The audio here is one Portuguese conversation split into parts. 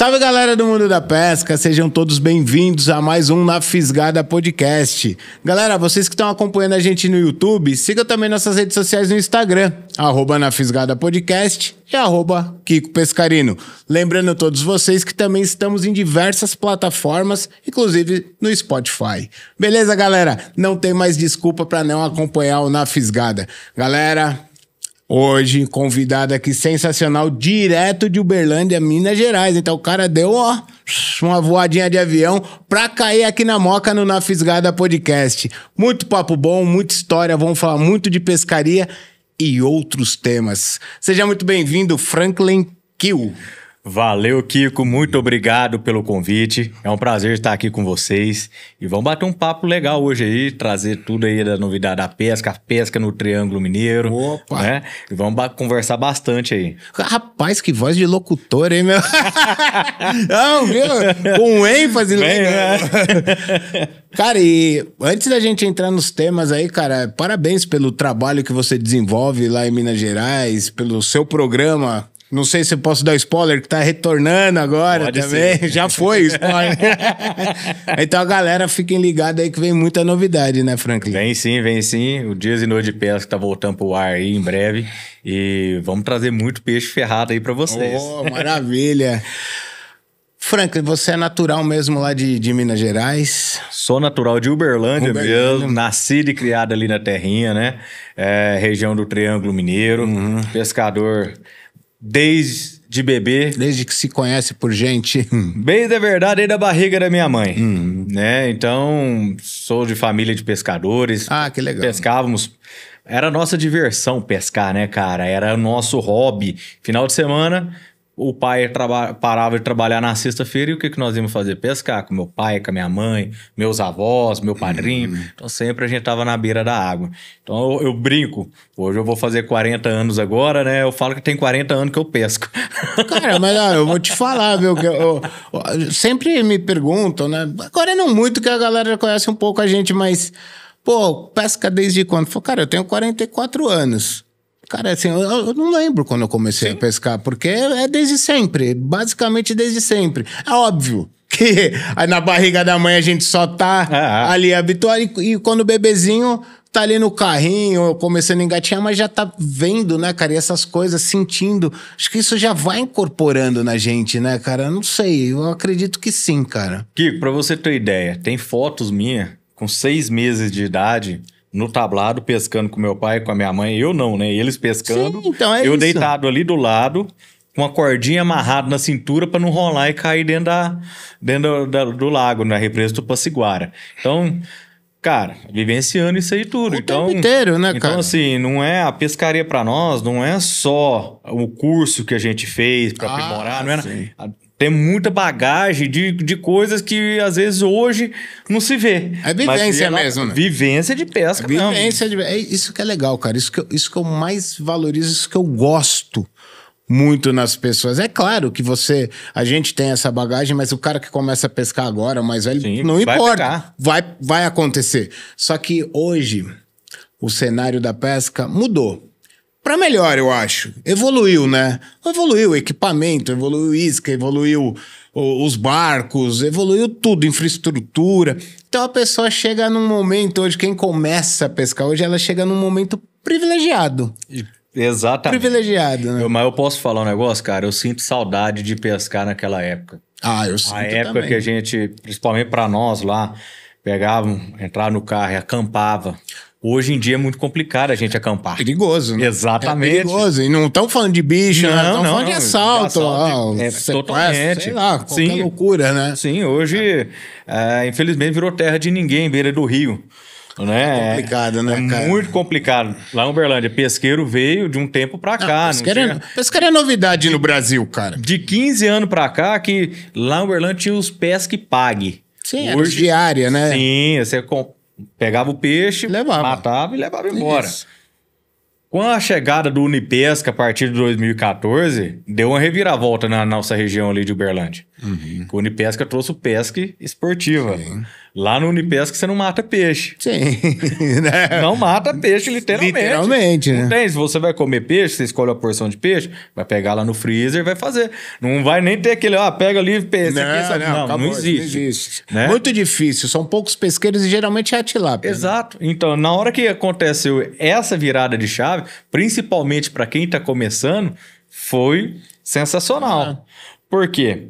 Salve galera do mundo da pesca, sejam todos bem-vindos a mais um Na Fisgada Podcast. Galera, vocês que estão acompanhando a gente no YouTube, sigam também nossas redes sociais no Instagram, arroba Na Fisgada Podcast e arroba Kiko Pescarino. Lembrando a todos vocês que também estamos em diversas plataformas, inclusive no Spotify. Beleza, galera? Não tem mais desculpa para não acompanhar o Na Fisgada. Galera, Hoje, convidado aqui sensacional, direto de Uberlândia, Minas Gerais. Então o cara deu, ó, uma voadinha de avião pra cair aqui na Moca no Na Fisgada Podcast. Muito papo bom, muita história, vamos falar muito de pescaria e outros temas. Seja muito bem-vindo, Franklin Kill. Valeu, Kiko. Muito obrigado pelo convite. É um prazer estar aqui com vocês. E vamos bater um papo legal hoje aí, trazer tudo aí da novidade da pesca, a pesca no Triângulo Mineiro. Opa! Né? E vamos conversar bastante aí. Rapaz, que voz de locutor, hein, meu? Não, viu? Com ênfase Bem, legal. Né? Cara, e antes da gente entrar nos temas aí, cara, parabéns pelo trabalho que você desenvolve lá em Minas Gerais, pelo seu programa não sei se eu posso dar spoiler, que tá retornando agora Pode também. Ser. Já foi spoiler. então a galera fiquem ligados aí que vem muita novidade, né, Franklin? Vem sim, vem sim. O Dias e Noite de Pesca tá voltando pro ar aí em breve. E vamos trazer muito peixe ferrado aí para vocês. Oh, maravilha. Franklin, você é natural mesmo lá de, de Minas Gerais? Sou natural de Uberlândia, Uberlândia. mesmo, nascido e criado ali na terrinha, né? É, região do Triângulo Mineiro, uhum. pescador desde bebê. Desde que se conhece por gente. Bem da verdade, desde a barriga da minha mãe. Hum. Né? Então, sou de família de pescadores. Ah, que legal. Pescávamos. Era nossa diversão pescar, né, cara? Era o nosso hobby. Final de semana, o pai parava de trabalhar na sexta-feira e o que, que nós íamos fazer? Pescar com meu pai, com a minha mãe, meus avós, meu padrinho. Uhum. Então sempre a gente tava na beira da água. Então eu, eu, brinco. Hoje eu vou fazer 40 anos agora, né? Eu falo que tem 40 anos que eu pesco. Cara, mas ó, eu vou te falar, viu? Que eu, eu, sempre me perguntam, né? Agora não muito, que a galera já conhece um pouco a gente, mas... Pô, pesca desde quando? Falei, cara, eu tenho 44 anos. Cara, assim, eu, eu, não lembro quando eu comecei Sim. a pescar, porque é desde sempre, basicamente desde sempre. É óbvio que aí na barriga da mãe a gente só tá é, é. ali habituado, e, e quando o bebezinho tá ali no carrinho, começando a engatinhar, mas já tá vendo, né, cara, e essas coisas, sentindo. Acho que isso já vai incorporando na gente, né, cara? Não sei, eu acredito que sim, cara. Kiko, pra você ter ideia, tem fotos minhas com seis meses de idade no tablado, pescando com meu pai com a minha mãe. Eu não, né? Eles pescando. Sim, então é eu isso. deitado ali do lado, com uma cordinha amarrada na cintura para não rolar e cair dentro, da, dentro da, do lago, na represa do Passiguara. Então. Cara, vivenciando isso aí tudo. O então, tempo inteiro, né, então, cara? Então, assim, não é a pescaria para nós, não é só o curso que a gente fez para ah, aprimorar, não é? Sim tem muita bagagem de, de coisas que às vezes hoje não se vê. É vivência é mesmo, né? Vivência de pesca, Vivência de... É isso que é legal, cara. Isso que, eu, isso que eu mais valorizo, isso que eu gosto muito nas pessoas. É claro que você, a gente tem essa bagagem, mas o cara que começa a pescar agora, mas ele Sim, não vai importa, pegar. vai vai acontecer. Só que hoje o cenário da pesca mudou para melhor, eu acho. Evoluiu, né? Evoluiu o equipamento, evoluiu isca, evoluiu os barcos, evoluiu tudo, infraestrutura. Então a pessoa chega num momento hoje, quem começa a pescar hoje, ela chega num momento privilegiado. Exatamente. Privilegiado, né? Eu, mas eu posso falar um negócio, cara? Eu sinto saudade de pescar naquela época. Ah, eu sinto A época também. que a gente, principalmente para nós lá, pegava, entrava no carro e acampava. Hoje em dia é muito complicado a gente acampar. Perigoso, né? Exatamente. É perigoso. E não estão falando de bicho, não, né? Estão falando de assalto. De assalto é, totalmente. Sei lá, qualquer Sim. loucura, né? Sim, hoje, é, infelizmente, virou terra de ninguém, beira do rio. Né? É complicado, né, é? Muito complicado. Lá em Uberlândia, pesqueiro veio de um tempo pra cá. Não, pesqueiro, não tinha... pesqueiro é novidade no Brasil, cara. De 15 anos pra cá, que lá em Uberlândia tinha os pesca pague. Sim, Hoje, diária, né? Sim, você Pegava o peixe, levava. matava e levava embora. Isso. Com a chegada do Unipesca a partir de 2014, deu uma reviravolta na nossa região ali de Uberlândia. Uhum. O Unipesca trouxe o pesca esportiva. Sim. Lá no Unipesca você não mata peixe. Sim. Né? não mata peixe, literalmente. Literalmente, né? Não tem. Se você vai comer peixe, você escolhe a porção de peixe, vai pegar lá no freezer vai fazer. Não vai nem ter aquele, ah, pega ali, peixe. Não, aqui, não, não, acabou, não, existe. Não existe. Né? Muito difícil. São poucos pesqueiros e geralmente é a tilápia. Né? Exato. Né? Então, na hora que aconteceu essa virada de chave, principalmente para quem está começando, foi sensacional. Ah. Por quê?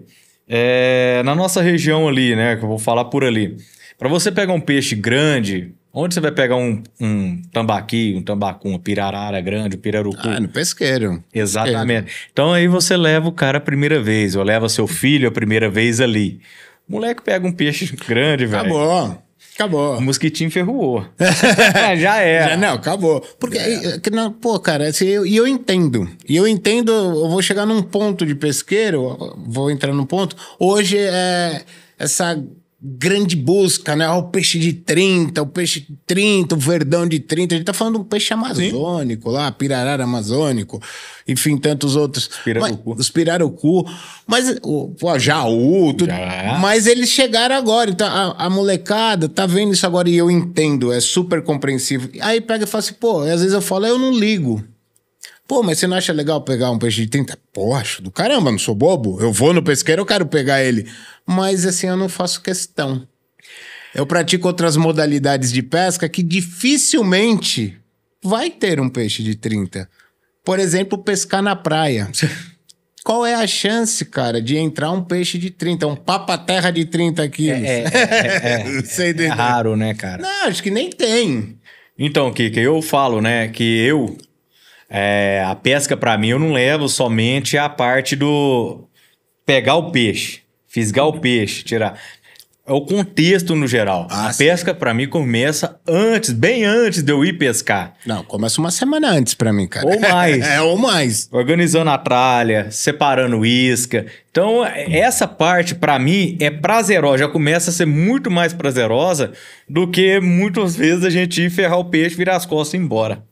É, na nossa região ali, né? Que eu vou falar por ali. Para você pegar um peixe grande, onde você vai pegar um, um tambaqui, um tambacu, uma pirarara grande, um pirarucu? Ah, no pesqueiro. Exatamente. Pesqueiro. Então aí você leva o cara a primeira vez, ou leva seu filho a primeira vez ali. O moleque pega um peixe grande, velho. Acabou. Acabou. O mosquitinho ferroou. Já era. Já, não, acabou. Porque, é. não, pô, cara, assim, eu, e eu entendo. E eu entendo, eu vou chegar num ponto de pesqueiro, vou entrar num ponto. Hoje é essa grande busca, né? O peixe de 30, o peixe de 30, o verdão de 30. A gente tá falando de um peixe amazônico Sim. lá, pirarara amazônico, enfim, tantos outros. Pirarucu. Mas, os pirarucu. Mas, o, o jaú, tudo. Já. Mas eles chegaram agora. Então, a, a, molecada tá vendo isso agora e eu entendo, é super compreensivo. Aí pega e fala assim, pô, às vezes eu falo, eu não ligo. Pô, mas você não acha legal pegar um peixe de 30? Pô, acho do caramba, não sou bobo. Eu vou no pesqueiro, eu quero pegar ele. Mas assim, eu não faço questão. Eu pratico outras modalidades de pesca que dificilmente vai ter um peixe de 30. Por exemplo, pescar na praia. Qual é a chance, cara, de entrar um peixe de 30, um papa-terra de 30 quilos? É, é, é, é, é raro, né, cara? Não, acho que nem tem. Então, Kika, eu falo, né, que eu é, a pesca, para mim, eu não levo somente a parte do pegar o peixe, fisgar o peixe, tirar. É o contexto no geral. Ah, a sim. pesca, para mim, começa antes, bem antes de eu ir pescar. Não, começa uma semana antes para mim, cara. Ou mais. é, ou mais. Organizando a tralha, separando isca. Então, essa parte, para mim, é prazerosa. Já começa a ser muito mais prazerosa do que muitas vezes a gente ir ferrar o peixe, virar as costas e ir embora.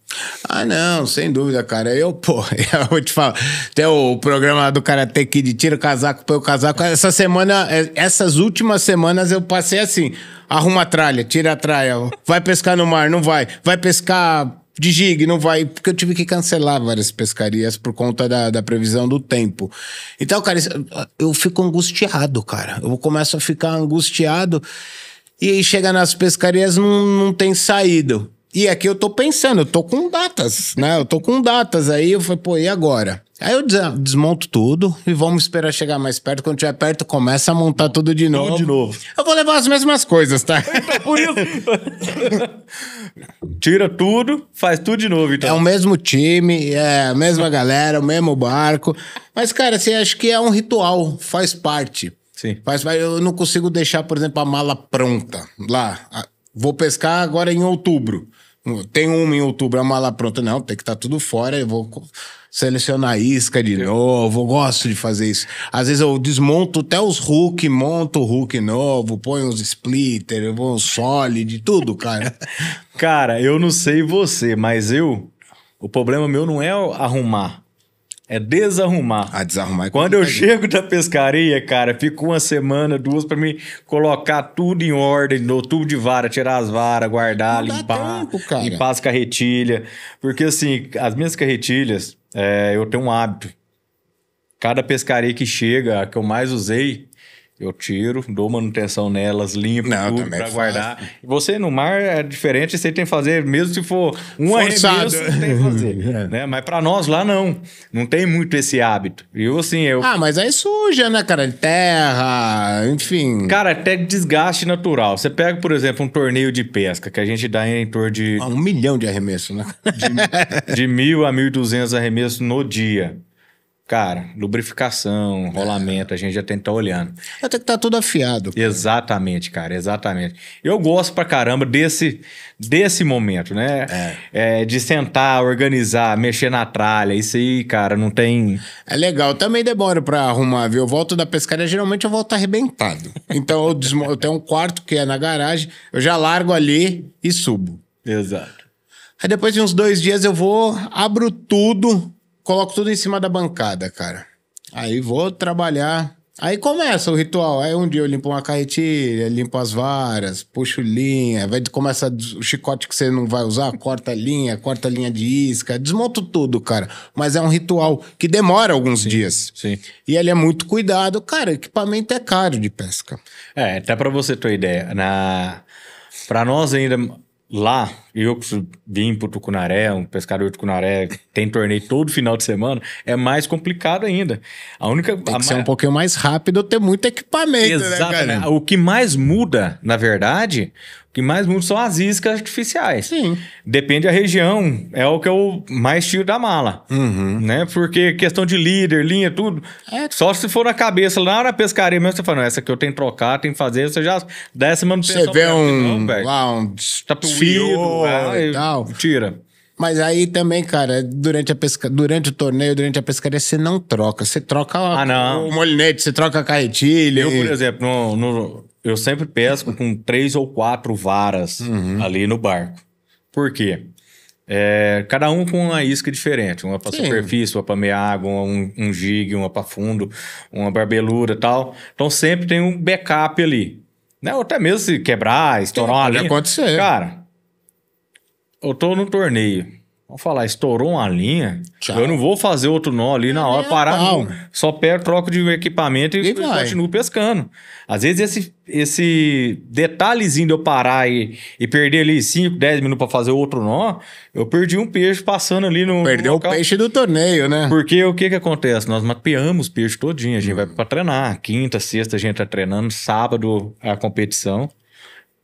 Ah, não, sem dúvida, cara. Eu, pô, eu vou te falar. Tem o programa do Karate Kid, tira o casaco, põe o casaco. Essa semana, é, essas últimas semanas eu passei assim: arruma a tralha, tira a tralha. Vai pescar no mar, não vai. Vai pescar de gig, não vai, porque eu tive que cancelar várias pescarias por conta da, da previsão do tempo. Então, cara, eu fico angustiado, cara. Eu começo a ficar angustiado e chega nas pescarias não, não tem saído. E aqui eu tô pensando, eu tô com datas, né? Eu tô com datas aí, eu falei, pô, e agora? Aí eu desmonto tudo e vamos esperar chegar mais perto. Quando tiver perto, começa a montar tudo de novo. Tudo de novo. Eu vou levar as mesmas coisas, tá? Então, por isso. Tira tudo, faz tudo de novo, então. É o mesmo time, é a mesma galera, o mesmo barco. Mas, cara, assim, acho que é um ritual, faz parte. Sim. Faz, eu não consigo deixar, por exemplo, a mala pronta lá. Vou pescar agora em outubro. Tem uma em outubro, a mala pronta. Não, tem que estar tá tudo fora. Eu vou selecionar isca de novo. Eu gosto de fazer isso. Às vezes eu desmonto até os hook, monto o hook novo, ponho uns splitter, eu vou solid, tudo, cara. cara, eu não sei você, mas eu. O problema meu não é arrumar. É desarrumar. Ah, desarrumar é Quando eu chego da pescaria, cara, fico uma semana, duas para mim colocar tudo em ordem, no tubo de vara, tirar as varas, guardar, Não limpar, tempo, limpar as carretilhas. Porque assim, as minhas carretilhas, é, eu tenho um hábito. Cada pescaria que chega, a que eu mais usei, eu tiro, dou manutenção nelas, limpo não, tudo pra guardar. Você no mar é diferente, você tem que fazer, mesmo se for um arremesso, você tem que fazer. é. né? Mas para nós lá não, não tem muito esse hábito. Eu assim, eu... Ah, mas aí suja, né, cara? Terra, enfim... Cara, até desgaste natural. Você pega, por exemplo, um torneio de pesca, que a gente dá em torno de... Ah, um milhão de arremessos, né? de, de mil a mil e duzentos arremessos no dia. Cara, lubrificação, rolamento, a gente já tem que estar tá olhando. Vai ter que estar tá tudo afiado. Cara. Exatamente, cara, exatamente. Eu gosto pra caramba desse, desse momento, né? É. É, de sentar, organizar, mexer na tralha, isso aí, cara, não tem... É legal, também demoro pra arrumar, viu? Eu volto da pescaria, geralmente eu volto arrebentado. Então eu, desmo... eu tenho um quarto que é na garagem, eu já largo ali e subo. Exato. Aí depois de uns dois dias eu vou, abro tudo coloco tudo em cima da bancada, cara. Aí vou trabalhar Aí começa o ritual. Aí um dia eu limpo uma carretilha, limpo as varas, puxo linha, vai começa o chicote que você não vai usar, corta a linha, corta a linha de isca, desmonto tudo, cara. Mas é um ritual que demora alguns dias. Sim. E ele é muito cuidado. Cara, equipamento é caro de pesca. É, até pra você ter uma ideia, na... pra nós ainda lá, eu que vim pro Tucunaré, um pescador de Tucunaré, tem torneio todo final de semana, é mais complicado ainda. A única... Tem a que ser ma- um pouquinho mais rápido, ter muito equipamento, né, Exatamente. cara? O que mais muda, na verdade, que mais muda são as iscas artificiais. Sim. Depende da região, é o que eu mais tiro da mala. Né? Porque questão de líder, linha, tudo. É. Só se for na cabeça, lá na pescaria mesmo, você fala, não, essa aqui eu tenho que trocar, tenho que fazer, você já dá essa manutenção. Você vê um, lá, um Tá e tal. Tira. Mas aí também, cara, durante, a pesca... durante o torneio, durante a pescaria, você não troca. Você troca Ah, não. o molinete, você troca a carretilha. Eu, e- por exemplo, no, no- eu sempre pesco com três ou quatro varas Uhum. ali no barco. Por quê? É, cada um com uma isca diferente. Uma para superfície, uma para meia água, um, um jig, uma para fundo, uma barbelura e tal. Então sempre tem um backup ali. Né? Ou até mesmo se quebrar, estourar uma pode linha. acontecer. Cara, eu tô no torneio. Vamos falar, estourou uma linha. Tchau. Eu não vou fazer outro nó ali na hora, parar. não. Só pego, troco de equipamento e, E continuo pescando. Às vezes esse, esse detalhezinho de eu parar e, e perder ali 5, 10 minutos para fazer outro nó, eu perdi um peixe passando ali no. Perdeu no o peixe do torneio, né? Porque o que que acontece? Nós mapeamos peixe todinho, a gente vai pra treinar. Quinta, sexta a gente tá treinando, sábado é a competição.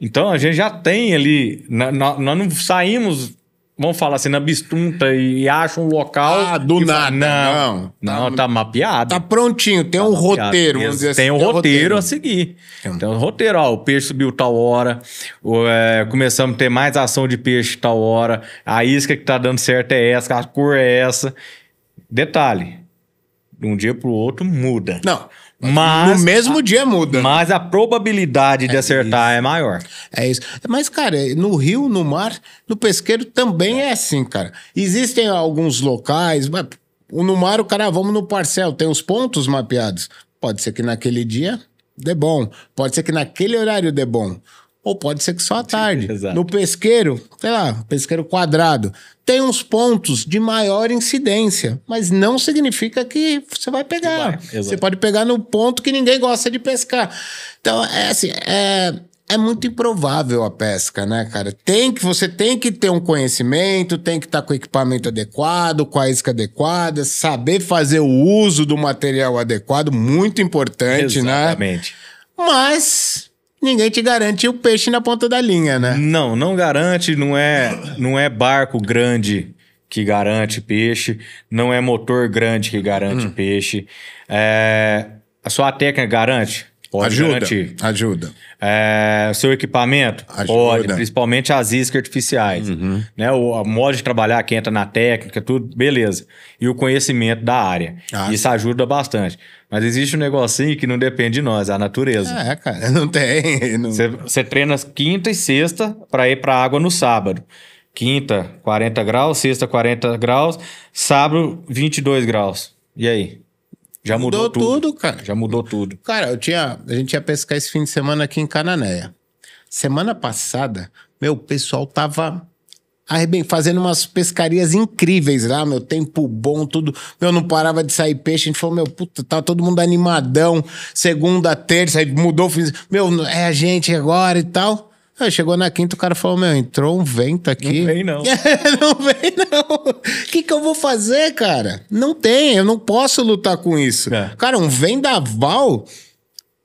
Então a gente já tem ali, na- na- nós não saímos, vamos falar assim, na bistunta e, e acha um local. Ah, do e fala, nada, Não, não. não, tá, mapeado. Tá prontinho, tem um roteiro, vamos dizer assim. Tem um roteiro, a seguir. Tem. Tem um roteiro, ó, o peixe subiu tal hora, o, é, começamos a ter mais ação de peixe tal hora, a isca que tá dando certo é essa, a cor é essa. Detalhe, de um dia pro outro muda. Não, Mas, no mesmo dia muda. mas a probabilidade de acertar é maior. É isso. Mas, cara, no rio, no mar, no pesqueiro também é assim, cara. Existem alguns locais. No mar, o cara, ah, vamos no parcel, tem os pontos mapeados. Pode ser que naquele dia dê bom. Pode ser que naquele horário dê bom. Ou pode ser que só à tarde. Exato. No pesqueiro, sei lá, pesqueiro quadrado, tem uns pontos de maior incidência, mas não significa que você vai pegar. vai, você pode pegar no ponto que ninguém gosta de pescar. Então, é assim, é, é muito improvável a pesca, né, cara? Tem que, você tem que ter um conhecimento, tem que estar com o equipamento adequado, com a isca adequada, saber fazer o uso do material adequado, muito importante, né? Exatamente. Mas ninguém te garante o peixe na ponta da linha, né? Não, não garante, não é, não é barco grande que garante peixe, não é motor grande que Hum. garante peixe. É, a sua técnica garante? Pode ajuda, garantir. ajuda. É, seu equipamento? Ajuda. Pode, principalmente as iscas artificiais. Né? O a modo de trabalhar que entra na técnica, tudo, beleza. E o conhecimento da área. Ah, Isso ajuda bastante. Mas existe um negocinho que não depende de nós, é a natureza. É, cara, não tem. não- Você, você treina quinta e sexta para ir para água no sábado. Quinta, 40 graus, sexta, 40 graus, sábado, 22 graus. E aí? Já mudou, Mudou tudo. tudo, cara. Já mudou tudo. Cara, eu tinha, a gente ia pescar esse fim de semana aqui em Cananéia. Semana passada, meu, o pessoal tava arreben- fazendo umas pescarias incríveis lá, meu, tempo bom, tudo. Meu, não parava de sair peixe. A gente falou, meu, puta, tá todo mundo animadão. Segunda, terça, aí mudou o fim. de- Meu, é a gente agora e tal. Aí chegou na quinta, o cara falou, meu, entrou um vento aqui. Não vem, não. não vem, não. O que, que eu vou fazer, cara? Não tem, eu não posso lutar com isso. É. Cara, um vendaval.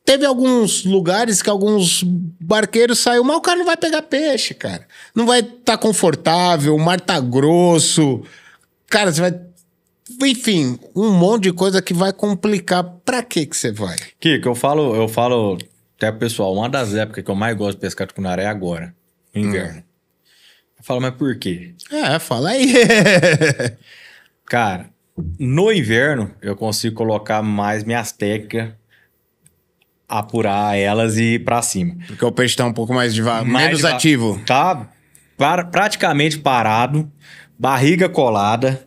Teve alguns lugares que alguns barqueiros saiu, mas o cara não vai pegar peixe, cara. Não vai estar confortável, o mar tá grosso. Cara, você vai. Enfim, um monte de coisa que vai complicar. Pra que que você vai? Kiko, eu falo, eu falo até pessoal, uma das épocas que eu mais gosto de pescar tucunaré é agora, no inverno. Eu falo, mas por quê? É, fala aí. Cara, no inverno eu consigo colocar mais minhas técnicas, apurar elas e ir pra cima. Porque o peixe tá um pouco mais devagar, menos deva- ativo. Tá praticamente parado, barriga colada,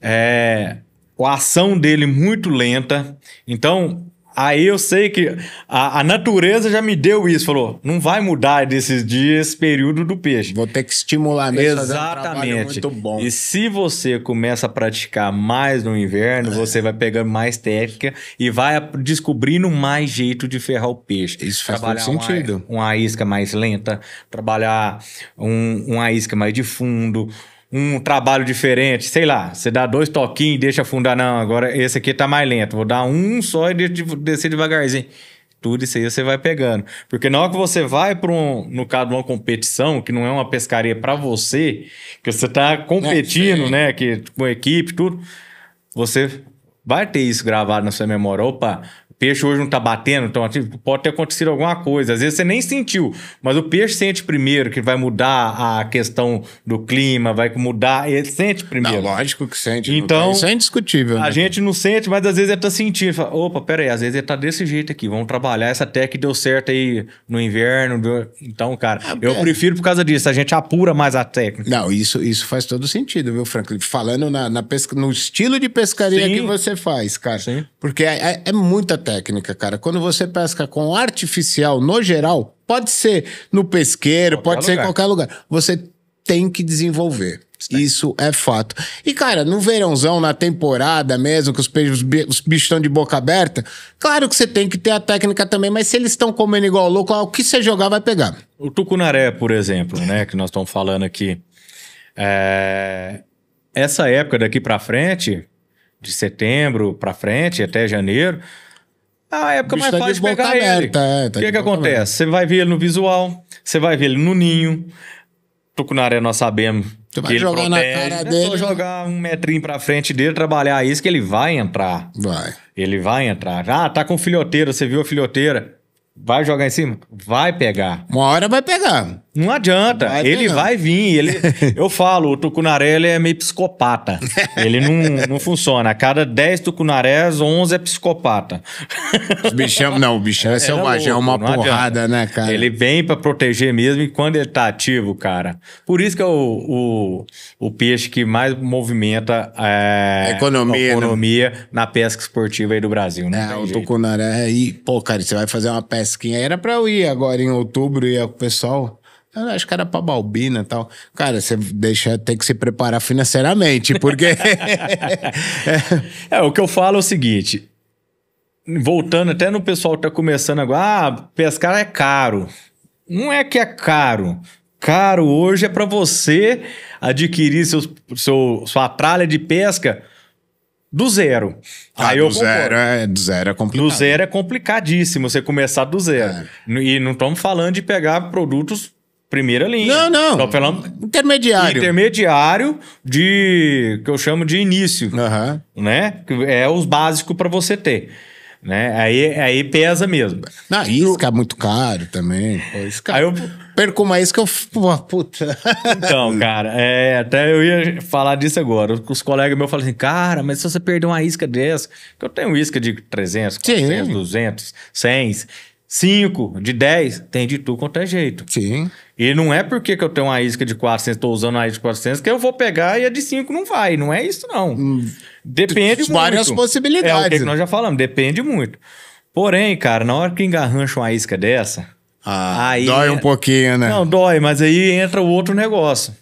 é, a ação dele muito lenta. Então, Aí eu sei que a, a, natureza já me deu isso. Falou, não vai mudar desses dias, esse período do peixe. Vou ter que estimular mesmo. Exatamente. Um bom. E se você começa a praticar mais no inverno, é. você vai pegando mais técnica e vai descobrindo mais jeito de ferrar o peixe. Isso faz trabalhar todo sentido. Uma, uma isca mais lenta, trabalhar um, uma isca mais de fundo um trabalho diferente, sei lá, você dá dois toquinhos e deixa afundar, não, agora esse aqui tá mais lento, vou dar um só e descer devagarzinho. Tudo isso aí você vai pegando. Porque na hora que você vai para um, no caso de uma competição, que não é uma pescaria para você, que você tá competindo, é, né, que com equipe, tudo, você vai ter isso gravado na sua memória. Opa, peixe hoje não tá batendo, então tipo, pode ter acontecido alguma coisa. Às vezes você nem sentiu, mas o peixe sente primeiro que vai mudar a questão do clima, vai mudar, ele sente primeiro. Não, lógico que sente. Então, isso é indiscutível. A né? gente não sente, mas às vezes ele tá sentindo. Fala, Opa, pera aí, às vezes ele tá desse jeito aqui, vamos trabalhar. Essa técnica deu certo aí no inverno. Então, cara, ah, eu é. prefiro por causa disso, a gente apura mais a técnica. Não, isso, isso faz todo sentido, viu, Franklin? Falando na, na pesca, no estilo de pescaria Sim. que você faz, cara. Sim. Porque é, é, é muita técnica técnica, cara. Quando você pesca com artificial, no geral, pode ser no pesqueiro, qualquer pode ser lugar. em qualquer lugar. Você tem que desenvolver. Isso é fato. E, cara, no verãozão, na temporada mesmo, que os, peixes, os bichos estão de boca aberta, claro que você tem que ter a técnica também, mas se eles estão comendo igual louco, o que você jogar vai pegar. O tucunaré, por exemplo, né, que nós estamos falando aqui. É... Essa época daqui para frente, de setembro para frente até janeiro, a época mais tá fácil de pegar aberta, ele. É, tá o que, que acontece? Aberta. Você vai ver ele no visual, você vai ver ele no ninho. Tucunaré nós sabemos tu vai jogar protege. na cara é dele. Só jogar um metrinho pra frente dele, trabalhar isso que ele vai entrar. Vai. Ele vai entrar. Ah, tá com filhoteira, você viu a filhoteira. Vai jogar em cima? Vai pegar. Uma hora vai pegar. Não adianta. Vai ele pegar. vai vir. Ele, eu falo, o tucunaré ele é meio psicopata. ele não, não funciona. A cada 10 tucunarés, 11 é psicopata. Os bichão, não, o bichão é, é selvagem. É uma porrada, adianta. né, cara? Ele vem para proteger mesmo e quando ele tá ativo, cara. Por isso que é o, o, o peixe que mais movimenta é, economia, a economia né? na pesca esportiva aí do Brasil. Né? É, o jeito. tucunaré. E, pô, cara, você vai fazer uma pesquinha. Era para eu ir agora em outubro, ia com o pessoal. Eu acho que era pra Balbina e tal. Cara, você deixa, tem que se preparar financeiramente, porque. é, o que eu falo é o seguinte. Voltando até no pessoal que tá começando agora, ah, pescar é caro. Não é que é caro. Caro hoje é para você adquirir seu, sua tralha de pesca do zero. Ah, Aí do eu zero é, do zero é complicado. Do zero é complicadíssimo você começar do zero. É. E não estamos falando de pegar produtos primeira linha. Não, não. Então, falando intermediário. Intermediário de que eu chamo de início, uhum. né? Que é os básicos para você ter. Né? Aí, aí pesa mesmo. Na isca é muito caro também. Pô, isca... Aí eu perco uma isca, eu. Pô, puta. Então, cara, é, até eu ia falar disso agora. Os colegas meus falam assim, cara, mas se você perder uma isca dessa, que eu tenho isca de 300, 400, Sim. 200, 100, 5, de 10, tem de tudo quanto é jeito. Sim. E não é porque que eu tenho uma isca de 400, estou usando uma isca de 400, que eu vou pegar e a de 5 não vai. Não é isso, não. Hum, depende muito. Várias possibilidades. É o que, que nós já falamos, depende muito. Porém, cara, na hora que engarrancha uma isca dessa. Ah, aí dói um pouquinho, né? Não, dói, mas aí entra o outro negócio.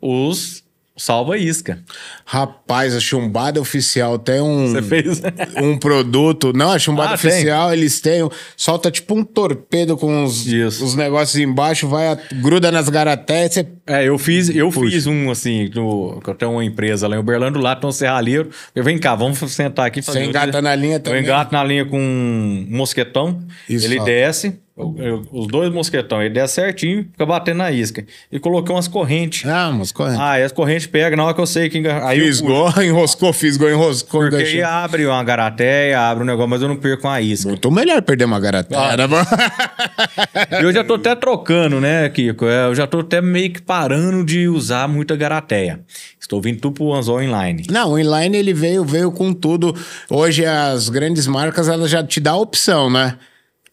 Os Salva isca. Rapaz, a chumbada oficial tem um. Você fez? um produto. Não, a chumbada ah, oficial, tem. eles têm. Solta tipo um torpedo com os, os negócios embaixo, vai, gruda nas garatés. Você... É, eu fiz, eu fiz um assim, no, eu tenho uma empresa lá em Uberlândia, lá tem um serralheiro. Eu vem cá, vamos sentar aqui fazer. Você engata na linha também. Eu engato na linha com um mosquetão. Isso, ele desce os dois mosquetão, ele der certinho, fica batendo na isca. E coloquei umas correntes. Ah, umas correntes. Ah, e as correntes pegam na hora que eu sei que... Aí fisgou, eu... enroscou, fisgou, enroscou. Porque aí abre uma garateia, abre um negócio, mas eu não perco a isca. Muito melhor perder uma garateia. Ah. eu já tô até trocando, né, Kiko? É, eu já tô até meio que parando de usar muita garateia. Estou vindo tudo pro anzol inline. Não, o inline ele veio, veio com tudo. Hoje as grandes marcas, elas já te dão a opção, né?